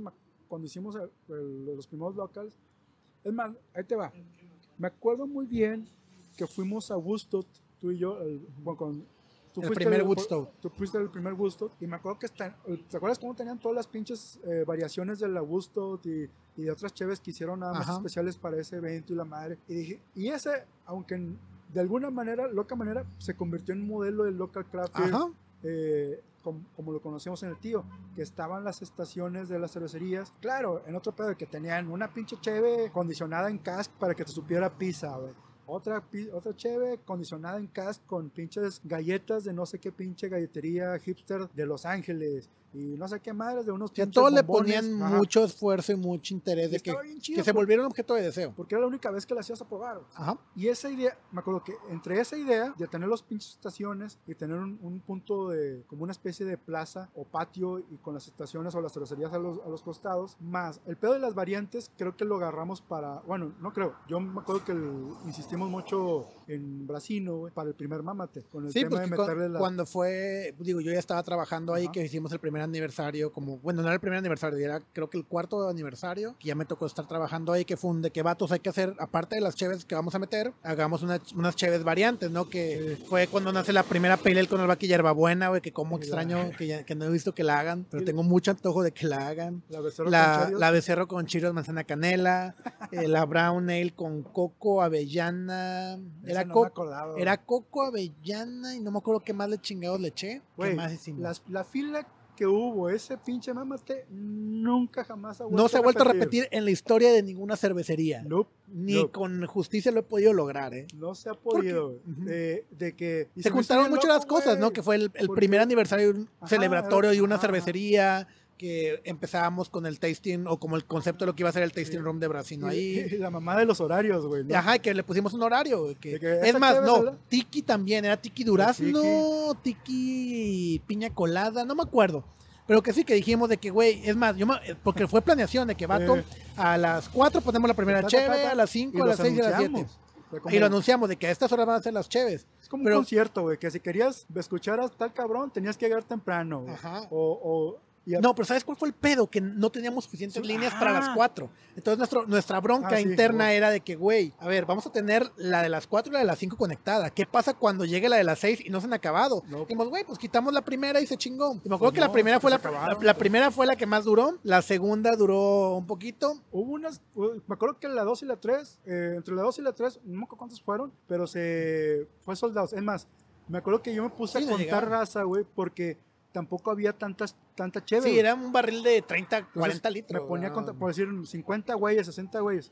cuando hicimos el- el- los primeros locals. Es más, ahí te va. Me acuerdo muy bien que fuimos a Woodstock, tú y yo, el, bueno, con- tú El primer Woodstock. Tú fuiste el primer Woodstock y me acuerdo que está, ¿te acuerdas cómo tenían todas las pinches eh, variaciones de la Woodstock y, y de otras cheves que hicieron nada más Ajá. especiales para ese evento y la madre? Y dije, y ese, aunque en- de alguna manera, loca manera, se convirtió en un modelo de local craft eh, com- como, lo conocíamos en el tío, que estaban las estaciones de las cervecerías, claro, en otro pedo que tenían una pinche cheve condicionada en cask para que te supiera pizza, güey. Otra, otra cheve condicionada en cask con pinches galletas de no sé qué pinche galletería hipster de Los Ángeles y no sé qué madres de unos Que a pinches todos le ponían Ajá. mucho esfuerzo y mucho interés Y de que, chido, que se volvieron objeto de deseo. porque era la única vez que la hacías a probar. Ajá. Y esa idea, me acuerdo que entre esa idea de tener los pinches estaciones y tener un, un punto de, como una especie de plaza o patio y con las estaciones o las cervecerías a los, a los costados, más el pedo de las variantes, creo que lo agarramos para, bueno, no creo, yo me acuerdo que el- insistimos mucho en Brasino, güey, para el primer mamate, con el Sí, tema pues de cu- meterle la... cuando fue, digo, yo ya estaba trabajando ahí, Ajá. que hicimos el primer aniversario, como, bueno, no era el primer aniversario, era creo que el cuarto aniversario, que ya me tocó estar trabajando ahí, que fue un de que vatos hay que hacer, aparte de las cheves que vamos a meter, hagamos una- unas cheves variantes, ¿no? Que Sí. fue cuando nace la primera pale ale con albahaca y hierbabuena, güey, que como extraño, que, ya- que no he visto que la hagan, pero tengo mucho antojo de que la hagan. La, becerro con La, la becerro con chiros, manzana canela, eh, la brown ale con coco, avellana, Esa era, no co- me acordaba, güey. era coco, avellana y no me acuerdo qué más le chingados le eché. ¿Qué Güey, más las- la fila que hubo, ese pinche mamate, nunca jamás ha vuelto no se ha vuelto a repetir en la historia de ninguna cervecería. Nope. Ni con justicia lo he podido lograr, ¿eh? No se ha podido, de, de que... y Se juntaron muchas las cosas, ¿no? Que fue el, primer aniversario un Ajá, celebratorio de una ajá. cervecería, que empezábamos con el tasting, o como el concepto de lo que iba a ser el tasting Sí. room de Brasil Y, ahí. y la mamá de los horarios, güey. ¿no? Ajá, que le pusimos un horario. que- que es más, no, tiki también, era tiki durazno, tiki piña colada, no me acuerdo. Pero que sí, que dijimos de que, güey, es más, yo me- porque fue planeación de que vato, Eh. a las 4 ponemos la primera cheve, a las y 5, a las 6 y a las 7. anunciamos. O sea, como- Y lo anunciamos de que a estas horas van a ser las cheves. Es como pero- un concierto, güey, que si querías escuchar a tal cabrón, tenías que llegar temprano, güey. Ajá. O, o, No, pero ¿sabes cuál fue el pedo? Que no teníamos suficientes líneas para las ah. 4. Entonces nuestro, nuestra bronca Ah, interna era de que, güey, a ver, vamos a tener la de las 4 y la de las 5 conectada. ¿Qué pasa cuando llegue la de las 6 y no se han acabado? No. Dijimos, güey, pues quitamos la primera y se chingó. Y me acuerdo Pues que la no, primera fue la, la, acabaron, la pues. primera fue la que más duró, la segunda duró un poquito. Hubo unas, me acuerdo que la 2 y la 3, eh, entre la 2 y la 3, no me acuerdo cuántas fueron, pero se fue soldados. Es más, me acuerdo que yo me puse Sí, a contar raza, güey, porque tampoco había tantas, tanta chévere. Sí, era un barril de 30, 40 Entonces, litros. Me ponía, contra- por decir, 50 güeyes, 60 güeyes.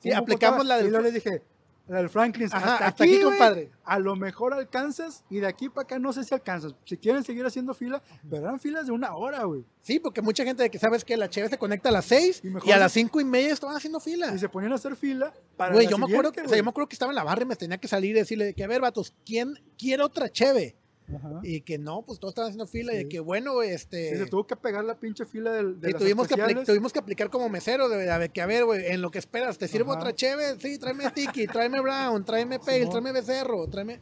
Sí, ¿Cómo aplicamos contaba? la del- Y luego les dije, la del Franklin. Ajá, hasta aquí, güey, compadre. A lo mejor alcanzas y de aquí para acá no sé si alcanzas. Si quieren seguir haciendo fila, eran filas de una hora, güey. Sí, porque mucha gente de que sabes que la cheve se conecta a las 6 Y y, a las 5 y media estaban haciendo fila. Y se ponían a hacer fila para Güey, yo me acuerdo, que, o sea, yo me acuerdo que estaba en la barra y me tenía que salir y decirle de que, a ver, vatos, ¿quién quiere otra cheve? Ajá. Y que no, pues todos estaban haciendo fila y de que, bueno, este... Sí, se tuvo que pegar la pinche fila del, de y las tuvimos que, tuvimos que aplicar como mesero, de, de que, a ver, güey, en lo que esperas, ¿te sirvo Ajá. otra cheve? Sí, tráeme tiki, tráeme brown, tráeme pale, tráeme becerro, tráeme...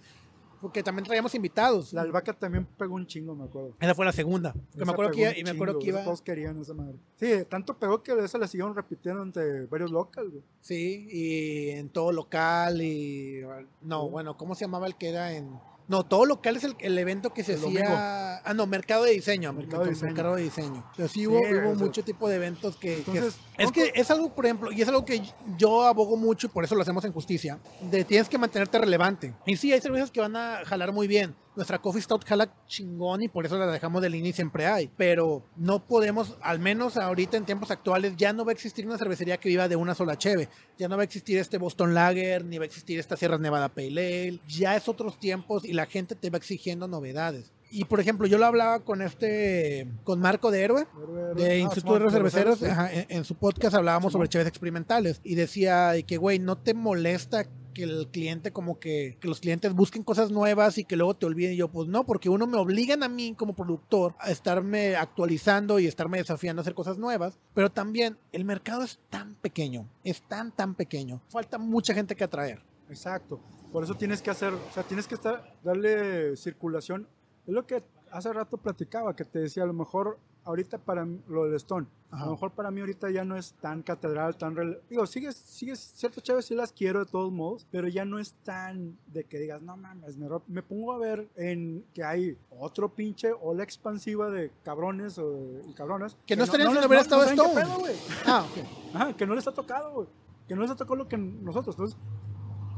Porque también traíamos invitados. La albahaca también pegó un chingo, me acuerdo. Esa fue la segunda. Que me acuerdo que iba, y me acuerdo que iba... Todos querían esa madre. Sí, tanto pegó que esa la siguieron repitiendo entre varios locals, güey. Sí, y en todo local y... No, bueno, ¿cómo se llamaba el que era en...? No, todo local es el, el evento que se El hacía... domingo. Ah, no, mercado de diseño. Mercado de diseño. Mercado de diseño. Pero sí Sí, hubo, o hubo sea, mucho tipo de eventos que... que- Entonces, es que es algo, por ejemplo, y es algo que yo abogo mucho y por eso lo hacemos en justicia, de tienes que mantenerte relevante. Y sí, hay cervezas que van a jalar muy bien. Nuestra Coffee Stout jala chingón y por eso la dejamos de línea y siempre hay. Pero no podemos, al menos ahorita en tiempos actuales, ya no va a existir una cervecería que viva de una sola cheve. Ya no va a existir este Boston Lager, ni va a existir esta Sierra Nevada Pale Ale. Ya es otros tiempos y la gente te va exigiendo novedades. Y por ejemplo, yo lo hablaba con este, con Marco de Héroe, de Ah, Instituto de Cerveceros, sí. ajá, en, en su podcast hablábamos sobre cheves experimentales y decía de que, güey, no te molesta que el cliente como que, que los clientes busquen cosas nuevas y que luego te olviden. Y yo, pues no, porque uno me obligan a mí como productor a estarme actualizando y estarme desafiando a hacer cosas nuevas, pero también el mercado es tan pequeño, es tan, tan pequeño. Falta mucha gente que atraer. Exacto. Por eso tienes que hacer, o sea, tienes que estar, darle circulación. Es lo que hace rato platicaba, que te decía, a lo mejor ahorita para lo del Stone, a lo mejor para mí ahorita ya no es tan catedral, tan... rele- Digo, sigues, sigues, ciertas chaves sí las quiero de todos modos, pero ya no es tan de que digas, no mames, me, pongo a ver en que hay otro pinche ola expansiva de cabrones o de cabronas. Que no estarían les- no hubiera estado Stone. pedo. Ah, ok. Ajá, que no les ha tocado, güey. Que no les ha tocado lo que nosotros. Entonces,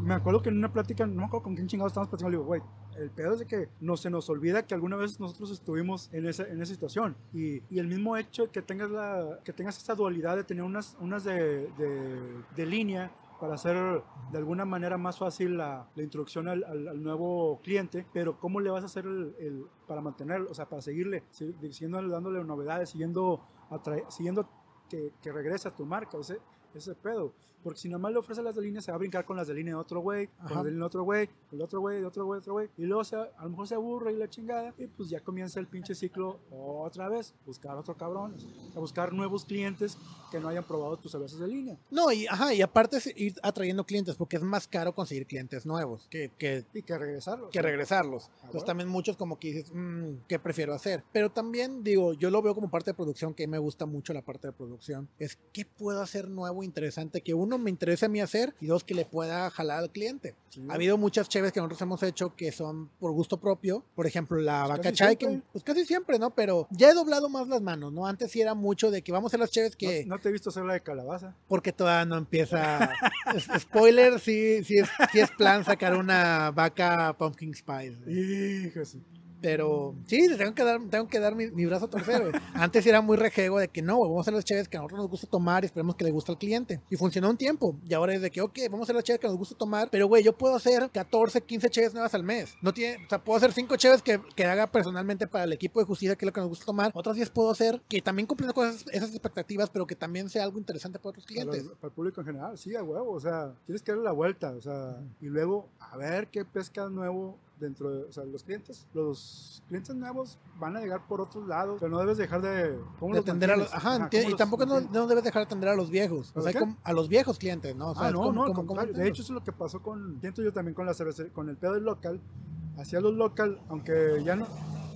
me acuerdo que en una plática, no me acuerdo con quién chingados estábamos platicando, le digo, güey, el pedo es de que no se nos olvida que alguna vez nosotros estuvimos en esa, en esa situación. Y, y el mismo hecho de que tengas, la, que tengas esa dualidad de tener unas, unas de, de, de línea para hacer de alguna manera más fácil la, la introducción al, al- al nuevo cliente, pero ¿cómo le vas a hacer el, el- para mantenerlo? O sea, para seguirle, si- siguiendo dándole novedades, siguiendo, atrae- siguiendo que, que regrese a tu marca, ese, ese pedo. Porque si nomás le ofreces las de línea, se va a brincar con las de línea de otro güey, con las de línea de otro güey, con el otro güey, de otro güey, otro güey. Y luego se, a lo mejor se aburre y la chingada. Y pues ya comienza el pinche ciclo otra vez. Buscar otro cabrón. A buscar nuevos clientes que no hayan probado tus cervezas de línea. No, y, ajá, y aparte es ir atrayendo clientes, porque es más caro conseguir clientes nuevos que, que Y que regresarlo. que regresarlos. Entonces bueno. también muchos como que dices, "Mm, ¿qué prefiero hacer? Pero también digo, yo lo veo como parte de producción, que me gusta mucho la parte de producción. Es qué puedo hacer nuevo, interesante, que uno me interese a mí hacer y dos que le pueda jalar al cliente. Sí. Ha habido muchas cheves que nosotros hemos hecho que son por gusto propio. Por ejemplo, la Pues vaca chai, que pues casi siempre, ¿no? Pero ya he doblado más las manos, ¿no? Antes sí era mucho de que vamos a hacer las cheves que No, no te he visto hacer la de calabaza. porque todavía no empieza. spoiler, sí, sí es, sí es plan sacar una vaca pumpkin spice. Hijo, sí. Pero sí, tengo que dar, tengo que dar mi, mi brazo a torcer, güey. Antes era muy rejego de que no, vamos a hacer las cheves que a nosotros nos gusta tomar y esperemos que le guste al cliente. Y funcionó un tiempo. Y ahora es de que, ok, vamos a hacer las cheves que nos gusta tomar, pero güey, yo puedo hacer 14, 15 cheves nuevas al mes. No tiene, o sea, puedo hacer 5 cheves que, que haga personalmente para el equipo de justicia, que es lo que nos gusta tomar. Otras 10 puedo hacer que también cumplen con esas, esas expectativas, pero que también sea algo interesante para otros Para, clientes. los- para el público en general, sí, a huevo. O sea, tienes que darle la vuelta. O sea, y luego a ver qué pesca nuevo dentro de. O sea, los clientes, los clientes nuevos van a llegar por otros lados. Pero no debes dejar de. ¿Cómo de los atender a los, ajá, Ajá, enti- ¿cómo y los tampoco no, no debes dejar de atender a los viejos, o ¿A sea, como- a los viejos clientes, ¿no? O sea, ah, no, como- no, como- como de hecho, eso es lo que pasó con. Siento yo también con la cervecería, con el pedo del local. Hacía los local, aunque ya no.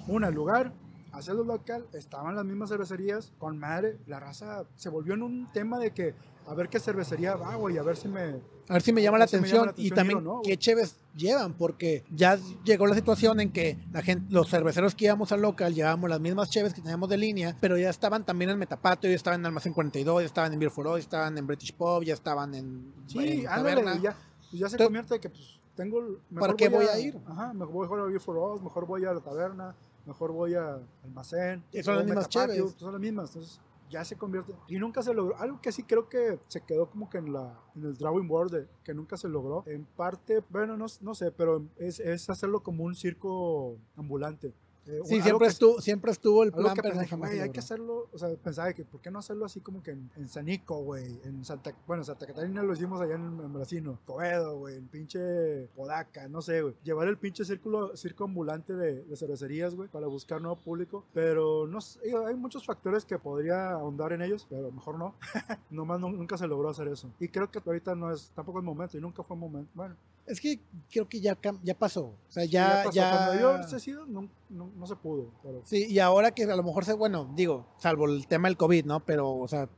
Una, el lugar, hacía los local, estaban las mismas cervecerías, con madre. La raza se volvió en un tema de que a ver qué cervecería va, güey, a ver si me. A ver si me llama la a si me atención llama la y atención también ir o no, qué güey. cheves llevan, porque ya llegó la situación en que la gente, los cerveceros que íbamos al local llevábamos las mismas cheves que teníamos de línea, pero ya estaban también en Metapatio, ya estaban en Almacén 42, ya estaban en Beer for All, ya estaban en British Pub, ya estaban en, Sí, en ándale, y ya, pues ya se Entonces- convierte que pues tengo. el- ¿Para qué voy a ir? Ajá, mejor voy a ir for Us, mejor voy a la taberna, mejor voy a almacén. Y son las mismas cheves. Son las mismas, entonces ya se convierte. Y nunca se logró. Algo que sí creo que se quedó como que en, la, en el drawing board, de- que nunca se logró. En parte, bueno, no, no sé, pero es, es hacerlo como un circo ambulante. Eh, Sí, siempre que- estuvo, siempre estuvo el plan, que pero pensé, güey, hay que hacerlo, o sea, pensaba que, ¿por qué no hacerlo así como que en, en Sanico, güey? En Santa, bueno, Santa Catarina lo hicimos allá en, en Brasino, Coedo, güey, en pinche Podaca, no sé, güey. Llevar el pinche círculo, circo ambulante de, de cervecerías, güey, para buscar nuevo público, pero no sé, hay muchos factores que podría ahondar en ellos, pero mejor no. Nomás no- nunca se logró hacer eso. Y creo que ahorita no es, tampoco es momento, y nunca fue momento. Bueno, Es que creo que ya, ya pasó. O sea, ya, ya, pasó. ya. Cuando yo he sido, no, no, no se pudo, pero... Sí, y ahora que a lo mejor se, bueno, digo, salvo el tema del COVID, ¿no? Pero, o sea,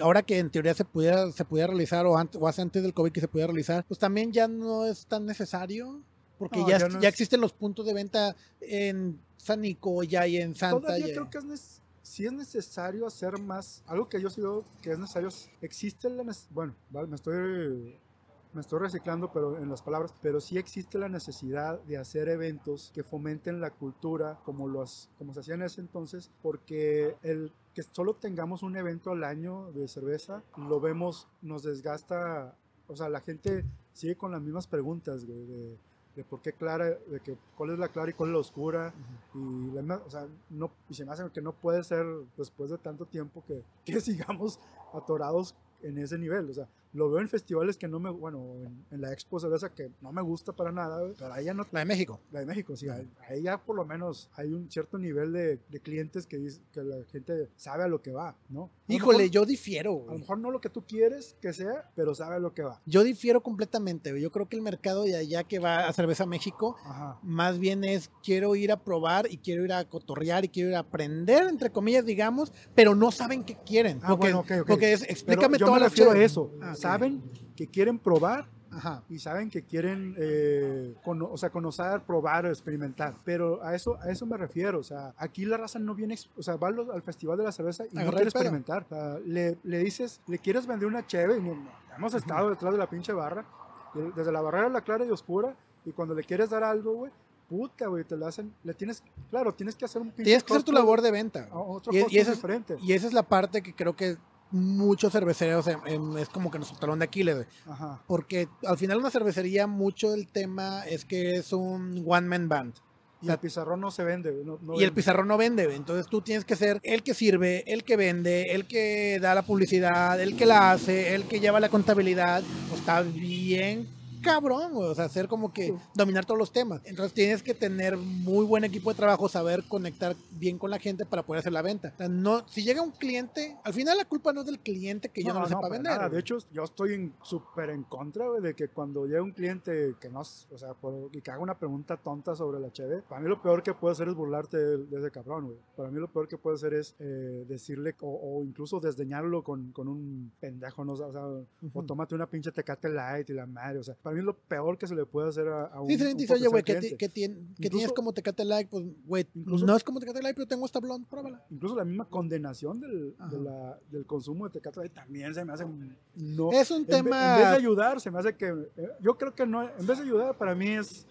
ahora que en teoría se pudiera, se pudiera realizar, o, antes, o hace antes del COVID que se pudiera realizar, pues también ya no es tan necesario, porque No, ya, ya es- no ya es- existen los puntos de venta en San Nico, ya y en Santa. Todavía ya- creo que es si es necesario hacer más, algo que yo sí veo que es necesario, es- existe la necesidad, bueno, vale, me estoy me estoy reciclando pero en las palabras, pero sí existe la necesidad de hacer eventos que fomenten la cultura como los como se hacía en ese entonces, porque el que solo tengamos un evento al año de cerveza, lo vemos nos desgasta, o sea, la gente sigue con las mismas preguntas, güey, de de por qué clara, de que cuál es la clara y cuál es la oscura, y la o sea, no, y se me hace que no puede ser después de tanto tiempo que, que sigamos atorados en ese nivel. O sea, lo veo en festivales que no me, bueno, en, en la Expo Cerveza que no me gusta para nada, güey, pero ahí ya no, La de México. la de México, sí, ahí, ahí ya por lo menos hay un cierto nivel de, de clientes que, dice- que la gente sabe a lo que va, ¿no? A Híjole, mejor- yo difiero. A lo güey. mejor no lo que tú quieres que sea, pero sabe a lo que va. Yo difiero completamente. güey. Yo creo que el mercado de allá que va a Cerveza México Ajá. más bien es quiero ir a probar y quiero ir a cotorrear y quiero ir a aprender, entre comillas, digamos, pero no saben qué quieren. Ah, porque, bueno, porque es, Pero explícame yo toda me la refiero a eso. Ah. Saben que quieren probar Ajá. y saben que quieren eh, cono- o sea, conocer, probar, experimentar. Pero a eso, a eso me refiero. O sea, aquí la raza no viene, o sea, va al, al festival de la cerveza y no Agarrar quiere experimentar. O sea, le, le dices, le quieres vender una cheve y no- no, hemos estado detrás de la pinche barra, de- desde la barrera la clara y oscura, y cuando le quieres dar algo, güey, puta, güey, te lo hacen, le tienes, claro, tienes que hacer un Tienes que hacer tu labor de venta. otro Y, y esa es, diferente. y esa es la parte que creo que muchos cerveceros es como que nuestro talón de Aquiles. Ajá. porque al final una cervecería mucho el tema es que es un one man band. Y O sea, el pizarrón no se vende, güey, no- no y el pizarrón no vende, entonces tú tienes que ser el que sirve, el que vende, el que da la publicidad, el que la hace, el que lleva la contabilidad. Pues está bien cabrón, güey. O sea, hacer como que dominar todos los temas. Entonces tienes que tener muy buen equipo de trabajo, saber conectar bien con la gente para poder hacer la venta. O sea, no, si llega un cliente, al final la culpa no es del cliente que yo no, lo sepa para vender. nada. De hecho, yo estoy en- súper en contra güey, de que cuando llega un cliente que no, o sea, por- y que haga una pregunta tonta sobre la cheve, para mí lo peor que puede hacer es burlarte de, de ese cabrón, güey. Para mí lo peor que puede hacer es eh, decirle o, o incluso desdeñarlo con, con un pendejo, ¿no? O sea, o Ujú. tómate una pinche tecate light y la madre, o sea, para mí es lo peor que se le puede hacer a, a un, Sí, dice, oye, güey, que, ti- cliente". que, tien- que Incluso- tienes como Tecate Light, pues, güey, no es como Tecate Light, pero tengo esta blonde, pruébala. Incluso la misma condenación del, de la- del consumo de tecate light también se me hace no Es un En ve- En, tema... vez de ayudar, se me hace que. eh, Yo creo que no. En vez de ayudar, para mí es.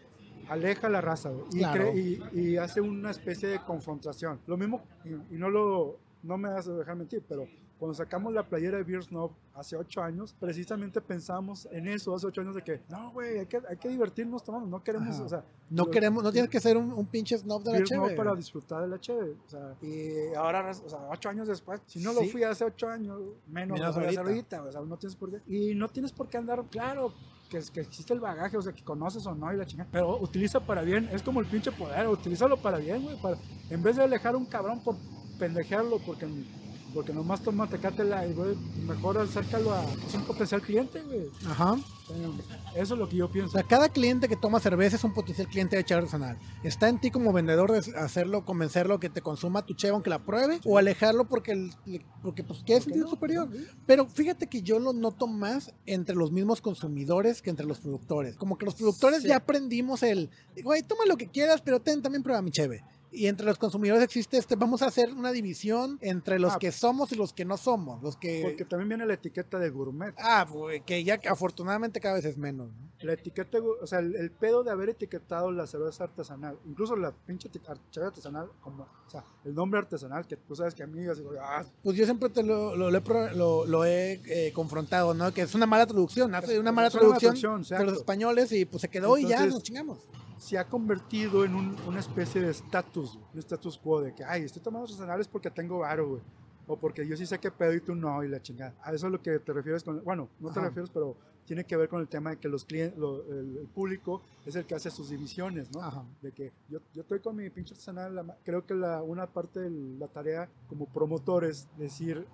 Aleja la raza güey, y, Claro. y, y hace una especie de confrontación. Lo mismo, y, y no lo. No me vas a dejar mentir, pero cuando sacamos la playera de Beer Snob hace ocho años, precisamente pensamos en eso hace ocho años de que, no, güey, hay que, hay que divertirnos tomando, no queremos, Ajá. o sea, no queremos, no tienes que ser un, un pinche snob de la cheve. para disfrutar de la cheve. O sea, y ahora, o sea, ocho años después, si no lo Sí. fui hace ocho años, menos, Menos ahorita. ahorita. O sea, no tienes por qué. Y no tienes por qué andar, claro, que, que existe el bagaje, o sea, que conoces o no y la chingada. Pero utiliza para bien, es como el pinche poder, utilízalo para bien, güey. Para, en vez de alejar a un cabrón por pendejearlo, porque. Porque nomás toma tecátela y, güey, mejor acércalo a es un potencial cliente, güey. Ajá. Eso es lo que yo O pienso. sea, cada cliente que toma cerveza es un potencial cliente de cheve artesanal. Está en ti como vendedor de hacerlo, convencerlo que te consuma tu cheve aunque la pruebe, o alejarlo porque, el- porque pues, quiere ¿Por qué sentir no? superior. Pero fíjate que yo lo noto más entre los mismos consumidores que entre los productores. Como que los productores Sí. ya aprendimos el, güey, toma lo que quieras, pero ten, también prueba mi cheve. Y entre los consumidores existe este, vamos a hacer una división entre los Ah. que somos y los que no somos. Los que... Porque también viene la etiqueta de gourmet. Ah, que ya afortunadamente cada vez es menos. ¿no? La etiqueta, o sea, el, el pedo de haber etiquetado la cerveza artesanal, incluso la pinche cerveza artesanal, como, o sea, el nombre artesanal, que tú sabes que a mí, así, ah, Pues yo siempre te lo, lo, lo lo- he, eh, confrontado, ¿no? Que es una mala traducción, hace una mala es una traducción traducción, de los españoles y pues se quedó y ya nos chingamos. Se ha convertido en un- una especie de estatus, un status quo de que, ay, estoy tomando artesanales porque tengo varo, güey. O porque yo sí sé qué pedo y tú no, y la chingada. A eso es lo que te refieres con. Bueno, no te Ajá. refieres, pero tiene que ver con el tema de que los clientes, el, el público es el que hace sus divisiones, ¿no? Ajá. De que yo, yo estoy con mi pinche artesanal. la creo que la, una parte de la tarea como promotor es decir,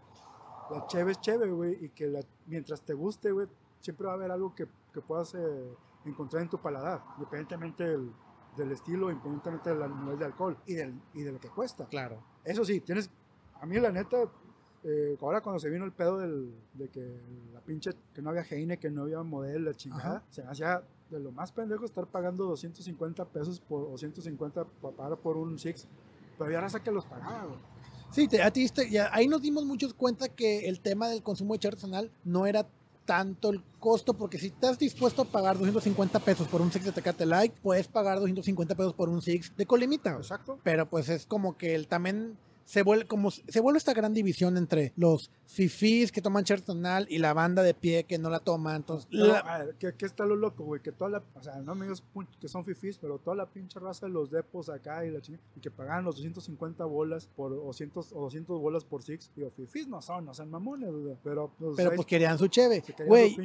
la cheve es cheve, güey, y que la- mientras te guste, güey, siempre va a haber algo que, que puedas eh, encontrar en tu paladar, independientemente del, del estilo, independientemente del nivel de alcohol y, del, y de lo que cuesta. Claro. Eso sí, tienes. A mí, la neta, eh, ahora cuando se vino el pedo del, de que la pinche. que no había Heine, que no había modelo, la chingada, Ajá. se me hacía de lo más pendejo estar pagando 250 pesos por, o 150 para pagar por un Six. Pero había raza que los pagaba, güey. Sí, te, a ti te- ya, ahí nos dimos muchos cuenta que el tema del consumo de cheve artesanal no era tanto el costo, porque si estás dispuesto a pagar 250 pesos por un Six de Tecate Light, puedes pagar 250 pesos por un Six de Colimita. Exacto. Pero pues es como que el también se vuelve como se vuelve esta gran división entre los fifís que toman cheve artesanal y la banda de pie que no la toma. Entonces, No, la- a ver, ¿qué, qué está lo loco, güey? Que toda la, o sea, no amigos que son fifís, pero toda la pinche raza de los depos acá y la chingada, y que pagaban los 250 bolas por, o, 100, o 200 bolas por six. Digo, fifís no son, no son mamones, güey, pero pues, pero pues querían su cheve. Güey,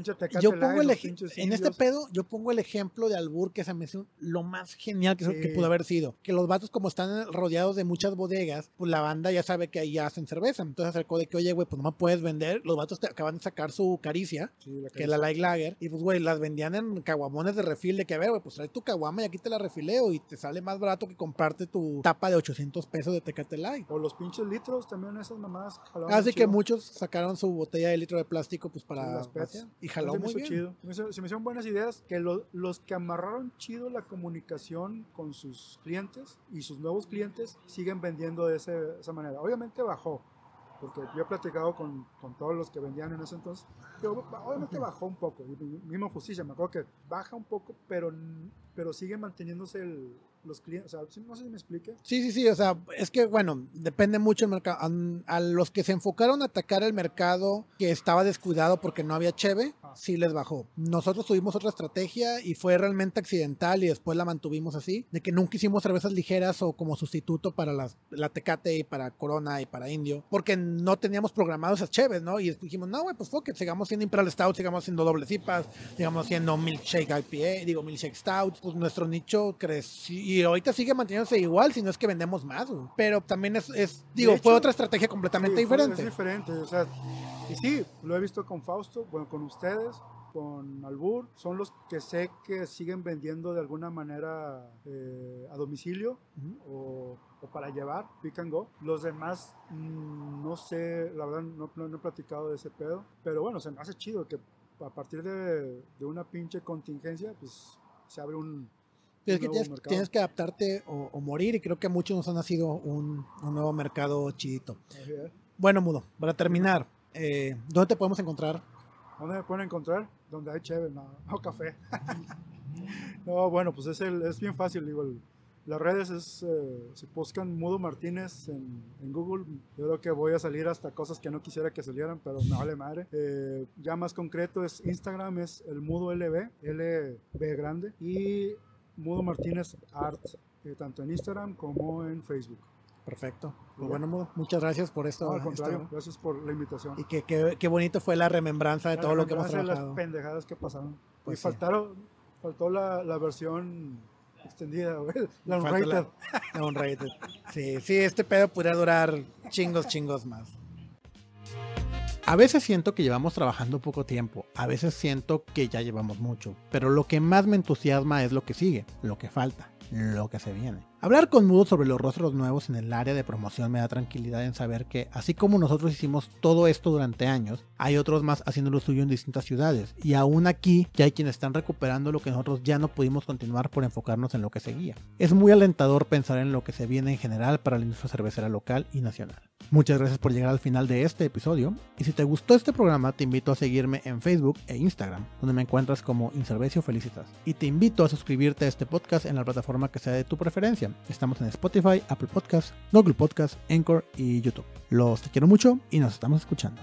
yo pongo el los ej- pinches en este pedo, yo pongo el ejemplo de Albur que se me hizo lo más genial que, Sí. que pudo haber sido. Que los vatos, como están rodeados de muchas bodegas, pues la banda ya sabe que ahí hacen cerveza. Entonces acercó de que, oye, güey, pues no me puedes vender. Los vatos te acaban de sacar su caricia, Sí, la que es la Light Lager, y pues, güey, las vendían en caguamones de refil. De que, a ver, güey, pues trae tu caguama y aquí te la refileo y te sale más barato que comprarte tu tapa de 800 pesos de Tecate Light. O los pinches litros, también esas mamadas Así que chido. muchos sacaron su botella de litro de plástico pues para las y jaló Se me muy bien. chido. Se me, hizo- se me hicieron buenas ideas que lo- los que amarraron chido la comunicación con sus clientes y sus nuevos clientes siguen vendiendo de esa manera. Obviamente bajó, porque yo he platicado con, con todos los que vendían en ese entonces, pero obviamente bajó un poco. Y mi- mismo justicia, me acuerdo que baja un poco, pero, pero sigue manteniéndose el- los clientes. O sea, sí, no sé si me explique. Sí, sí, sí, o sea, es que bueno, depende mucho el mercado. A, los que se enfocaron a atacar el mercado que estaba descuidado porque no había cheve, Ah. sí les bajó. Nosotros tuvimos otra estrategia y fue realmente accidental y después la mantuvimos así, de que nunca hicimos cervezas ligeras o como sustituto para las, la Tecate y para Corona y para Indio, porque no teníamos programados esas cheves, ¿no? Y dijimos, no, güey, pues fuck it, sigamos siendo Imperial Stout, sigamos siendo doble cipas, sigamos siendo Milkshake IPA, digo Milkshake Stout, pues nuestro nicho creció y ahorita sigue manteniéndose igual, si no es que vendemos más, güey. Pero también es, es digo, De fue hecho, otra estrategia completamente Sí, diferente. Es diferente, o sea, y sí, lo he visto con Fausto, bueno, con ustedes, con Albur, son los que sé que siguen vendiendo de alguna manera eh, a domicilio Ujú. o, o para llevar, pick and go. Los demás, mm, no sé, la verdad no, no- no he platicado de ese pedo, pero bueno, se me hace chido que a partir de, de una pinche contingencia, pues se abre un, Es un que tienes, que adaptarte o, o morir y creo que a muchos nos han nacido un, un nuevo mercado chidito. Es. Bueno, Mudo, para terminar, eh, ¿dónde te podemos encontrar? ¿Dónde me pueden encontrar? Donde hay chévere, no, no café. no, bueno, pues es, el, es bien fácil, digo, el- las redes es, eh, si buscan Mudo Martínez en, en Google, yo creo que voy a salir hasta cosas que no quisiera que salieran, pero me vale madre. Eh, ya más concreto es Instagram, es el Mudo LB, LB grande, y Mudo Martínez Art, eh, tanto en Instagram como en Facebook. Perfecto. Pues bueno, Mudo, muchas gracias por esto. No, al contrario, gracias por la invitación. y que, que- qué bonito fue la remembranza de todo lo que hemos trabajado. las pendejadas que pasaron. Pues y sí. faltaron, faltó la, la versión extendida. La unrated. la- la unrated. Sí, sí, este pedo podría durar chingos, chingos más. A veces siento que llevamos trabajando poco tiempo, a veces siento que ya llevamos mucho, pero lo que más me entusiasma es lo que sigue, lo que falta, lo que se viene. Hablar con Mudo sobre los rostros nuevos en el área de promoción me da tranquilidad en saber que, así como nosotros hicimos todo esto durante años, hay otros más haciendo lo suyo en distintas ciudades. Y aún aquí ya hay quienes están recuperando lo que nosotros ya no pudimos continuar por enfocarnos en lo que seguía. Es muy alentador pensar en lo que se viene en general para la industria cervecera local y nacional. Muchas gracias por llegar al final de este episodio. Y si te gustó este programa, te invito a seguirme en Facebook e Instagram, donde me encuentras como Inservecio Felicitas. Y te invito a suscribirte a este podcast en la plataforma que sea de tu preferencia. Estamos en Spotify, Apple Podcasts, Google Podcasts, Anchor y YouTube. Los te quiero mucho y nos estamos escuchando.